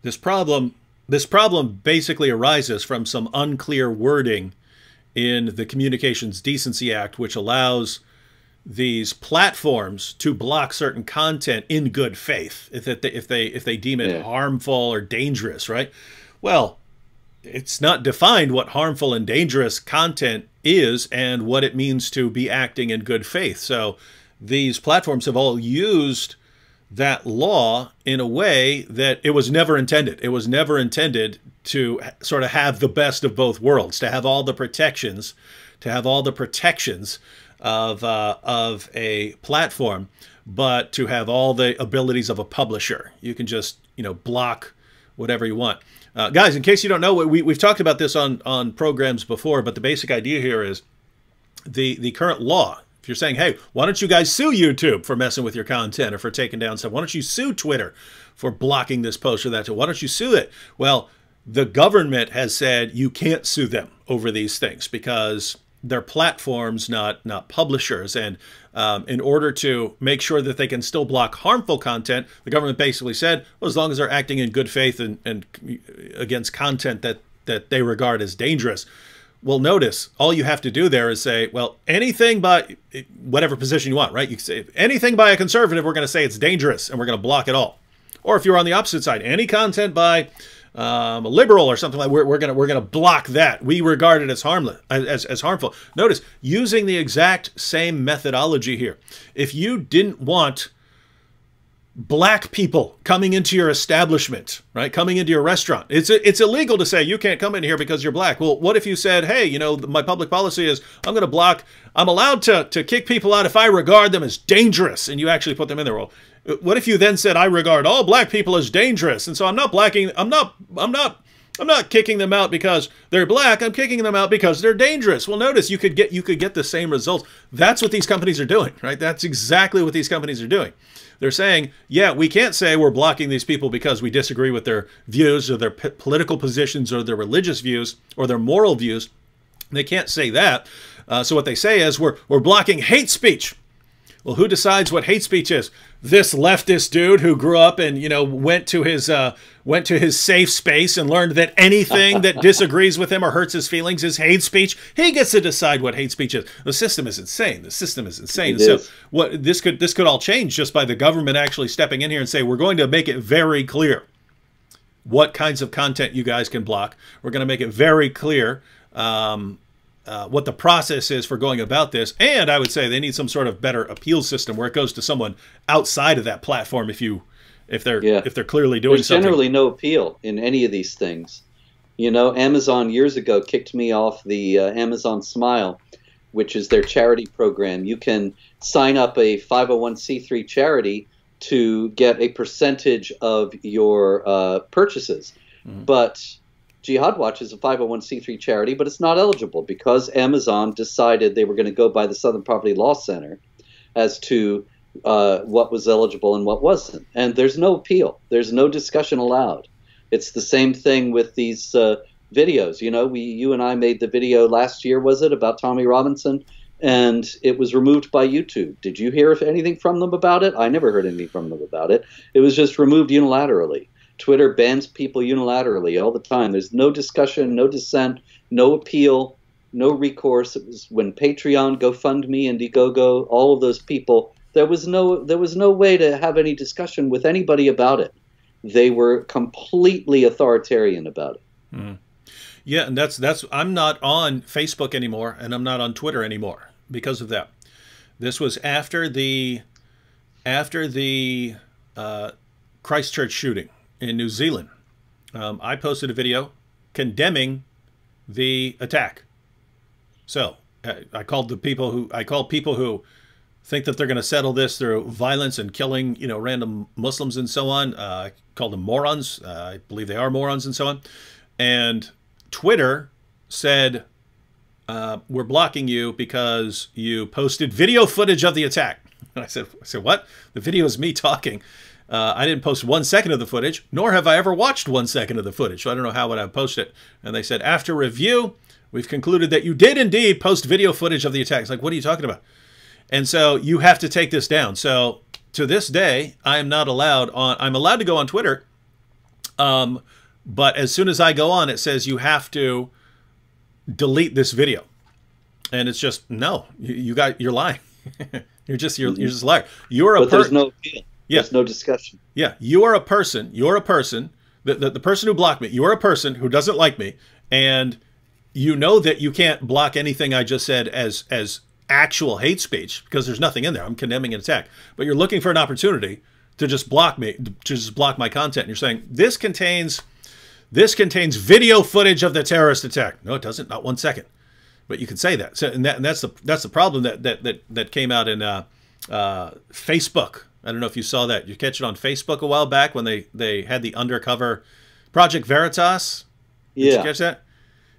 this problem this problem basically arises from some unclear wording in the Communications Decency Act, which allows these platforms to block certain content in good faith if they if they if they deem it yeah. harmful or dangerous, right? Well, it's not defined what harmful and dangerous content is and what it means to be acting in good faith. So these platforms have all used that law in a way that it was never intended. It was never intended to sort of have the best of both worlds, to have all the protections, to have all the protections of uh, of a platform, but to have all the abilities of a publisher. You can just you know block whatever you want. Uh, guys, in case you don't know, we, we've talked about this on on programs before, but the basic idea here is the the current law if you're saying, hey, why don't you guys sue YouTube for messing with your content or for taking down stuff? Why don't you sue Twitter for blocking this post or that? Why don't you sue it? Well, the government has said you can't sue them over these things because they're platforms, not not publishers. And um, in order to make sure that they can still block harmful content, the government basically said, well, as long as they're acting in good faith and, and against content that that they regard as dangerous, well, notice all you have to do there is say, well, anything by whatever position you want, right? You say anything by a conservative, we're going to say it's dangerous and we're going to block it all. Or if you're on the opposite side, any content by um, a liberal or something like we're, we're gonna we're gonna block that. We regard it as harmless as, as harmful. Notice using the exact same methodology here. If you didn't want black people coming into your establishment, right? Coming into your restaurant. It's it's illegal to say you can't come in here because you're black. Well, what if you said, "Hey, you know, my public policy is I'm going to block I'm allowed to to kick people out if I regard them as dangerous." And you actually put them in there. Well, uh, what if you then said I regard all black people as dangerous? And so I'm not blacking I'm not I'm not I'm not kicking them out because they're black. I'm kicking them out because they're dangerous. Well, notice you could get you could get the same results. That's what these companies are doing, right? That's exactly what these companies are doing. They're saying, yeah, we can't say we're blocking these people because we disagree with their views or their political positions or their religious views or their moral views. They can't say that. Uh, so what they say is we're we're blocking hate speech. Well, who decides what hate speech is? This leftist dude who grew up and you know went to his uh, went to his safe space and learned that anything that (laughs) disagrees with him or hurts his feelings is hate speech. He gets to decide what hate speech is. The system is insane. The system is insane. It so is. what this could this could all change just by the government actually stepping in here and say we're going to make it very clear what kinds of content you guys can block. We're going to make it very clear um, uh, what the process is for going about this. And I would say they need some sort of better appeal system where it goes to someone outside of that platform if you if they're Yeah. if they're clearly doing something. There's something. generally no appeal in any of these things. You know, Amazon years ago kicked me off the uh, Amazon Smile, which is their charity program. You can sign up a 501c3 charity to get a percentage of your uh, purchases. But Jihad Watch is a 501c3 charity, but it's not eligible because Amazon decided they were going to go by the Southern Poverty Law Center as to uh, what was eligible and what wasn't. And there's no appeal. There's no discussion allowed. It's the same thing with these uh, videos. You know, we, you and I made the video last year, was it, about Tommy Robinson? And it was removed by YouTube. Did you hear anything from them about it? I never heard anything from them about it. It was just removed unilaterally. Twitter bans people unilaterally all the time. There's no discussion, no dissent, no appeal, no recourse. It was when Patreon, GoFundMe, Indiegogo, all of those people. There was no there was no way to have any discussion with anybody about it. They were completely authoritarian about it. Yeah, and that's that's I'm not on Facebook anymore and I'm not on Twitter anymore because of that. This was after the after the uh, Christchurch shooting in New Zealand. Um, I posted a video condemning the attack. So I, I called the people who I called people who think that they're going to settle this through violence and killing, you know, random Muslims and so on. Uh, I called them morons. Uh, I believe they are morons and so on. And Twitter said, uh, "We're blocking you because you posted video footage of the attack." And (laughs) I said, "I said what? The video is me talking. Uh, I didn't post one second of the footage, nor have I ever watched one second of the footage. So I don't know how would I post it." And they said, "After review, we've concluded that you did indeed post video footage of the attacks. Like, what are you talking about? And so you have to take this down. So to this day, I am not allowed on. I'm allowed to go on Twitter, um, but as soon as I go on, it says you have to delete this video, and it's just no. You, you got you're lying. (laughs) you're just you're, you're just a liar. You're a But there's no appeal. Yeah. There's no discussion. yeah, you are a person. You're a person. The, the, the person who blocked me, you're a person who doesn't like me. And you know that you can't block anything I just said as as actual hate speech because there's nothing in there. I'm condemning an attack. But you're looking for an opportunity to just block me, to just block my content. And you're saying this contains this contains video footage of the terrorist attack. No, it doesn't. Not one second. But you can say that. So, and, that, and that's the that's the problem that that that, that came out in uh, uh, Facebook. I don't know if you saw that. You catch it on Facebook a while back when they they had the undercover Project Veritas. Did Yeah. you catch that?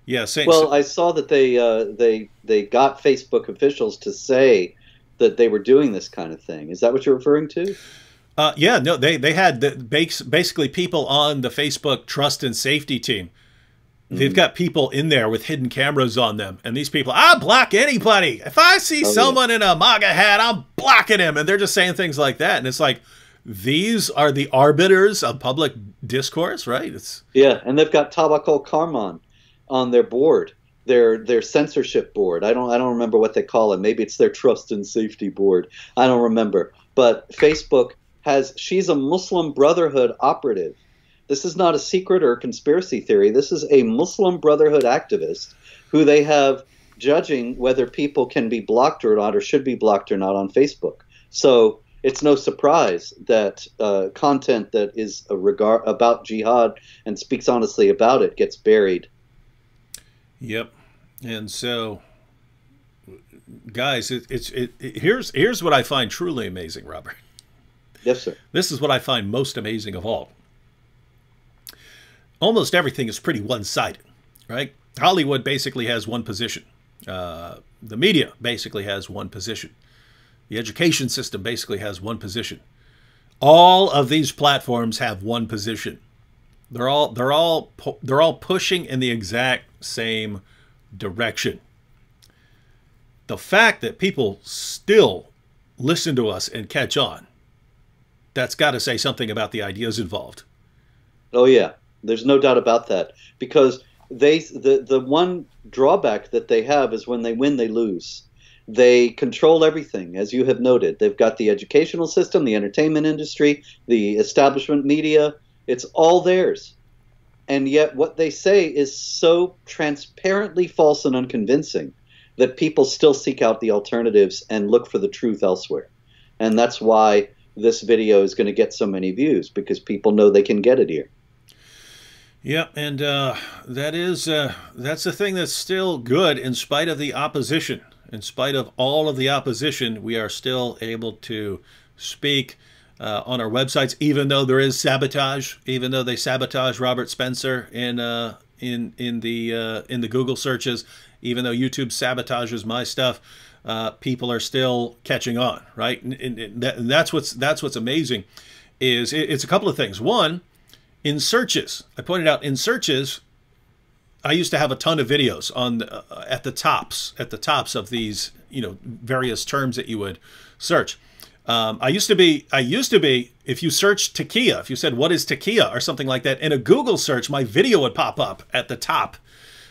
Yeah. Same, Well, I saw that they uh, they they got Facebook officials to say that they were doing this kind of thing. Is that what you're referring to? Uh, yeah, no, they they had the, bas- basically people on the Facebook trust and safety team. They've mm-hmm. got people in there with hidden cameras on them, and these people, I'll block anybody. If I see Oh, yeah. someone in a MAGA hat, I'm blocking him, and they're just saying things like that, and it's like these are the arbiters of public discourse, right? It's Yeah, and they've got Tawakkol Karman on their board, their their censorship board. I don't I don't remember what they call it. Maybe it's their trust and safety board. I don't remember. But Facebook has she's a Muslim Brotherhood operative. This is not a secret or a conspiracy theory. This is a Muslim Brotherhood activist who they have judging whether people can be blocked or not or should be blocked or not on Facebook. So it's no surprise that uh, content that is a regard about jihad and speaks honestly about it gets buried. Yep. And so, guys, it, it's it, it- here's here's what I find truly amazing, Robert. Yes, sir. This is what I find most amazing of all. Almost everything is pretty one-sided, right? Hollywood basically has one position. Uh, the media basically has one position. The education system basically has one position. All of these platforms have one position. They're all they're all they're all pushing in the exact same direction. the fact that people still listen to us and catch on, that's got to say something about the ideas involved. Oh yeah, there's no doubt about that because they the the one drawback that they have is when they win they lose. They control everything, as you have noted. They've got the educational system, the entertainment industry, the establishment media. It's all theirs. And yet, what they say is so transparently false and unconvincing that people still seek out the alternatives and look for the truth elsewhere. And that's why this video is going to get so many views because people know they can get it here. Yeah, and uh, that is uh, that's the thing that's still good in spite of the opposition. In spite of all of the opposition, we are still able to speak uh, on our websites, even though there is sabotage. Even though they sabotage Robert Spencer in uh, in in the uh, in the Google searches, even though YouTube sabotages my stuff, uh, people are still catching on, right? And, and, and that's what's that's what's amazing. Is it, it's a couple of things. One in searches, I pointed out in searches, I used to have a ton of videos on uh, at the tops at the tops of these you know various terms that you would search. Um, I used to be I used to be if you searched taqiyya, if you said what is taqiyya or something like that in a Google search, my video would pop up at the top.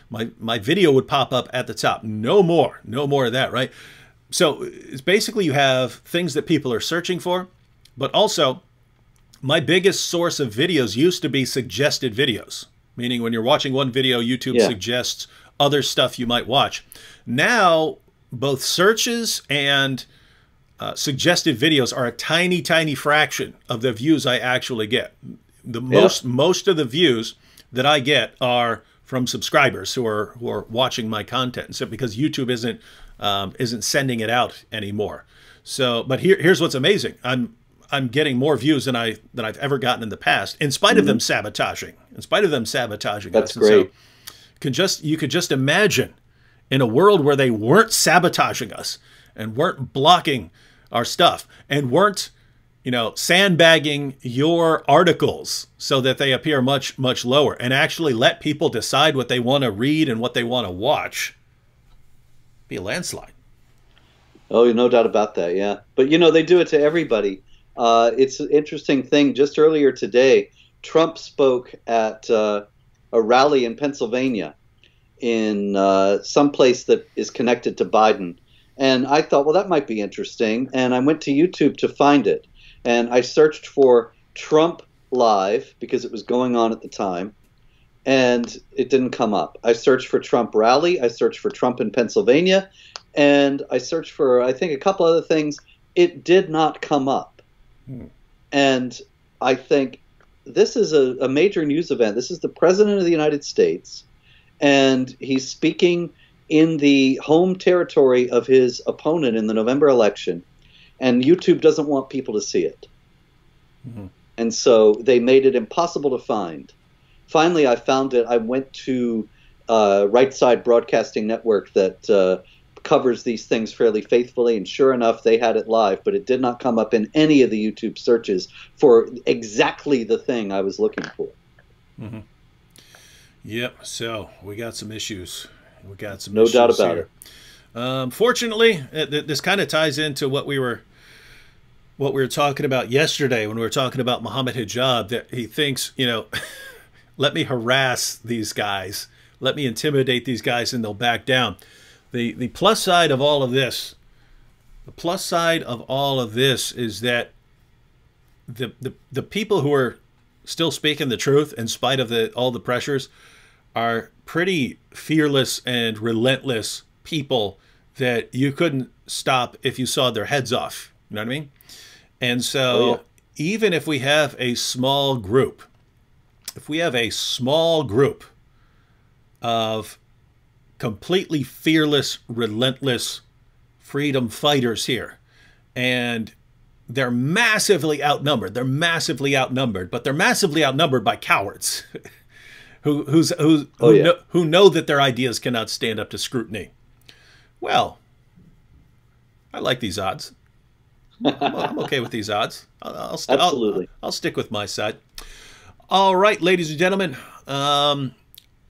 My my video would pop up at the top. No more, no more of that, right? So it's basically you have things that people are searching for, but also my biggest source of videos used to be suggested videos, meaning when you're watching one video, YouTube yeah. suggests other stuff you might watch. Now, both searches and uh, suggested videos are a tiny, tiny fraction of the views I actually get. The yeah. most most of the views that I get are from subscribers who are who are watching my content. So because YouTube isn't um, isn't sending it out anymore. So, but here here's what's amazing. I'm I'm getting more views than I than I've ever gotten in the past, in spite mm-hmm. of them sabotaging. In spite of them sabotaging That's us. great. So can just you could just imagine in a world where they weren't sabotaging us and weren't blocking our stuff and weren't you know sandbagging your articles so that they appear much much lower and actually let people decide what they want to read and what they want to watch be a landslide oh no doubt about that yeah but you know they do it to everybody uh, it's an interesting thing. Just earlier today, Trump spoke at uh, a rally in Pennsylvania in uh, some place that is connected to Biden. And I thought, well, that might be interesting. And I went to YouTube to find it. And I searched for Trump Live because it was going on at the time. And it didn't come up. I searched for Trump rally. I searched for Trump in Pennsylvania. And I searched for, I think, a couple other things. It did not come up. Hmm. And I think this is a, a, major news event. This is the President of the United States, and he's speaking in the home territory of his opponent in the November election, and YouTube doesn't want people to see it. Mm-hmm. And so they made it impossible to find. Finally, I found it. I went to uh, Right Side Broadcasting Network that uh, covers these things fairly faithfully, and sure enough, they had it live, but it did not come up in any of the YouTube searches for exactly the thing I was looking for. Mm-hmm. Yep. So we got some issues. We got some. No doubt about here. it. Um, fortunately, it, this kind of ties into what we were what we were talking about yesterday when we were talking about Muhammad Hijab. That he thinks, you know, (laughs) let me harass these guys, let me intimidate these guys, and they'll back down the the plus side of all of this, the plus side of all of this is that the the, the people who are still speaking the truth in spite of the all the pressures are pretty fearless and relentless people that you couldn't stop if you saw their heads off. You know what I mean? And so oh, yeah. even if we have a small group, if we have a small group of completely fearless, relentless freedom fighters here. And they're massively outnumbered. They're massively outnumbered, but they're massively outnumbered by cowards (laughs) who, who's, who, oh, who, yeah. know, who know that their ideas cannot stand up to scrutiny. Well, I like these odds. I'm, I'm okay with these odds. I'll, I'll, Absolutely. I'll, I'll, stick with my side. All right, ladies and gentlemen, um,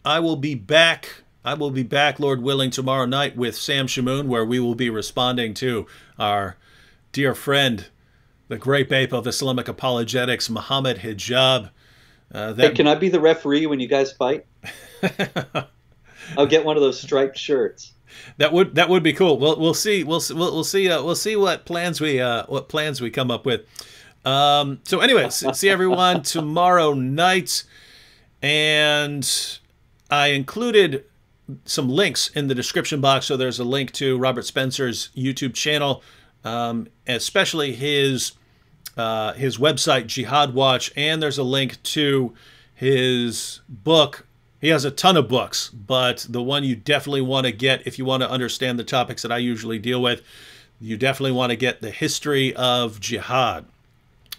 I will be back I will be back, Lord willing, tomorrow night with Sam Shamoun, where we will be responding to our dear friend, the great ape of Islamic apologetics, Muhammad Hijab. Uh, that... Hey, can I be the referee when you guys fight? (laughs) I'll get one of those striped shirts. That would that would be cool. We'll we'll see we'll we'll, we'll see uh, we'll see what plans we uh, what plans we come up with. Um, so anyway, see everyone (laughs) tomorrow night, and I included some links in the description box. So there's a link to Robert Spencer's YouTube channel, um, especially his uh, his website Jihad Watch, and there's a link to his book. He has a ton of books, but the one you definitely want to get if you want to understand the topics that I usually deal with, you definitely want to get the history of jihad.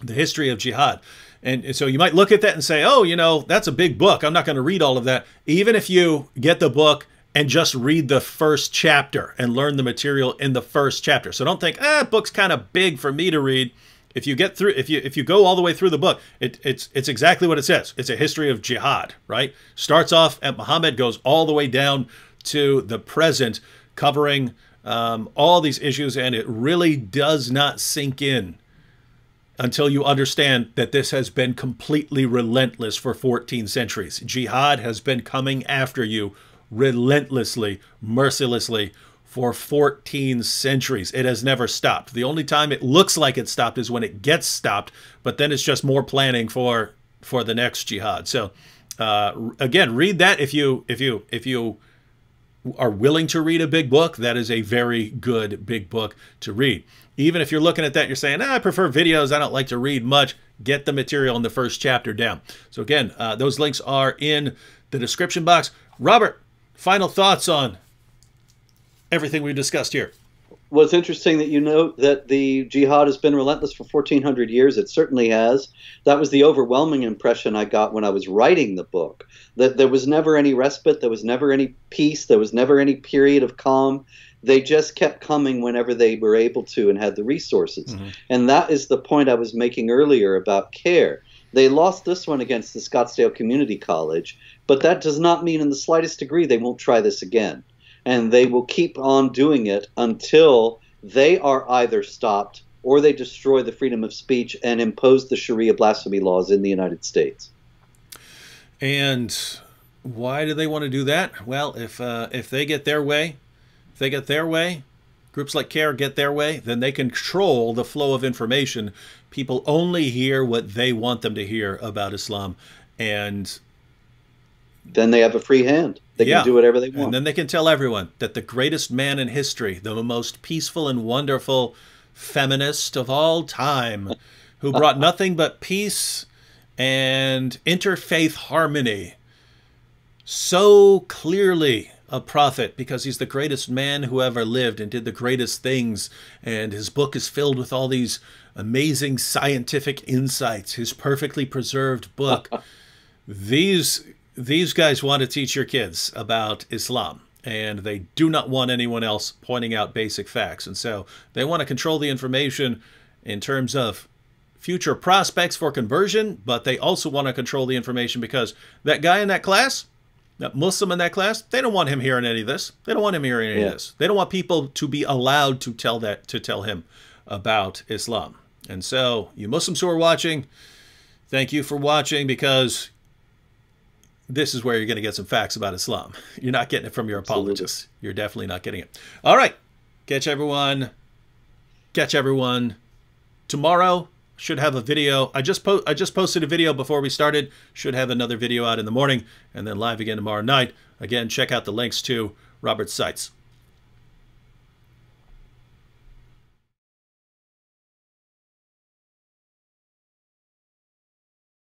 The history of jihad. And so you might look at that and say, oh, you know, that's a big book. I'm not going to read all of that. Even if you get the book and just read the first chapter and learn the material in the first chapter. So don't think, ah, book's kind of big for me to read. If you get through, if you if you go all the way through the book, it, it's it's exactly what it says. It's a history of jihad, right? Starts off at Muhammad, goes all the way down to the present, covering um, all these issues, and it really does not sink in until you understand that this has been completely relentless for 14 centuries. Jihad has been coming after you relentlessly, mercilessly for 14 centuries. It has never stopped. The only time it looks like it stopped is when it gets stopped, but then it's just more planning for for the next jihad. So uh, again, read that if you if you if you are willing to read a big book, that is a very good big book to read. Even if you're looking at that you're saying, ah, I prefer videos, I don't like to read much, get the material in the first chapter down. So again, uh, those links are in the description box. Robert, final thoughts on everything we discussed here. Well, it's interesting that you note that the jihad has been relentless for 1400 years. It certainly has. That was the overwhelming impression I got when I was writing the book. That there was never any respite, there was never any peace, there was never any period of calm. They just kept coming whenever they were able to and had the resources. Mm-hmm. And that is the point I was making earlier about CAIR. They lost this one against the Scottsdale Community College, but that does not mean in the slightest degree they won't try this again and they will keep on doing it until they are either stopped or they destroy the freedom of speech and impose the Sharia blasphemy laws in the United States. And why do they want to do that? Well, if uh, if they get their way, if they get their way, groups like CAIR get their way, then they control the flow of information. People only hear what they want them to hear about Islam, and then they have a free hand. They yeah. can do whatever they want. And then they can tell everyone that the greatest man in history, the most peaceful and wonderful feminist of all time, who brought (laughs) nothing but peace and interfaith harmony, so clearly a prophet because he's the greatest man who ever lived and did the greatest things. And his book is filled with all these amazing scientific insights, his perfectly preserved book. (laughs) These these guys want to teach your kids about Islam and they do not want anyone else pointing out basic facts. And so they want to control the information in terms of future prospects for conversion, but they also want to control the information because that guy in that class, that Muslim in that class, they don't want him hearing any of this. They don't want him hearing any yeah. of this. They don't want people to be allowed to tell that to tell him about Islam. And so, you Muslims who are watching, thank you for watching because this is where you're going to get some facts about Islam. (laughs) You're not getting it from your apologists. Absolutely. You're definitely not getting it. All right. Catch everyone. Catch everyone. Tomorrow should have a video. I just po- I just posted a video before we started. Should have another video out in the morning and then live again tomorrow night. Again, check out the links to Robert's sites.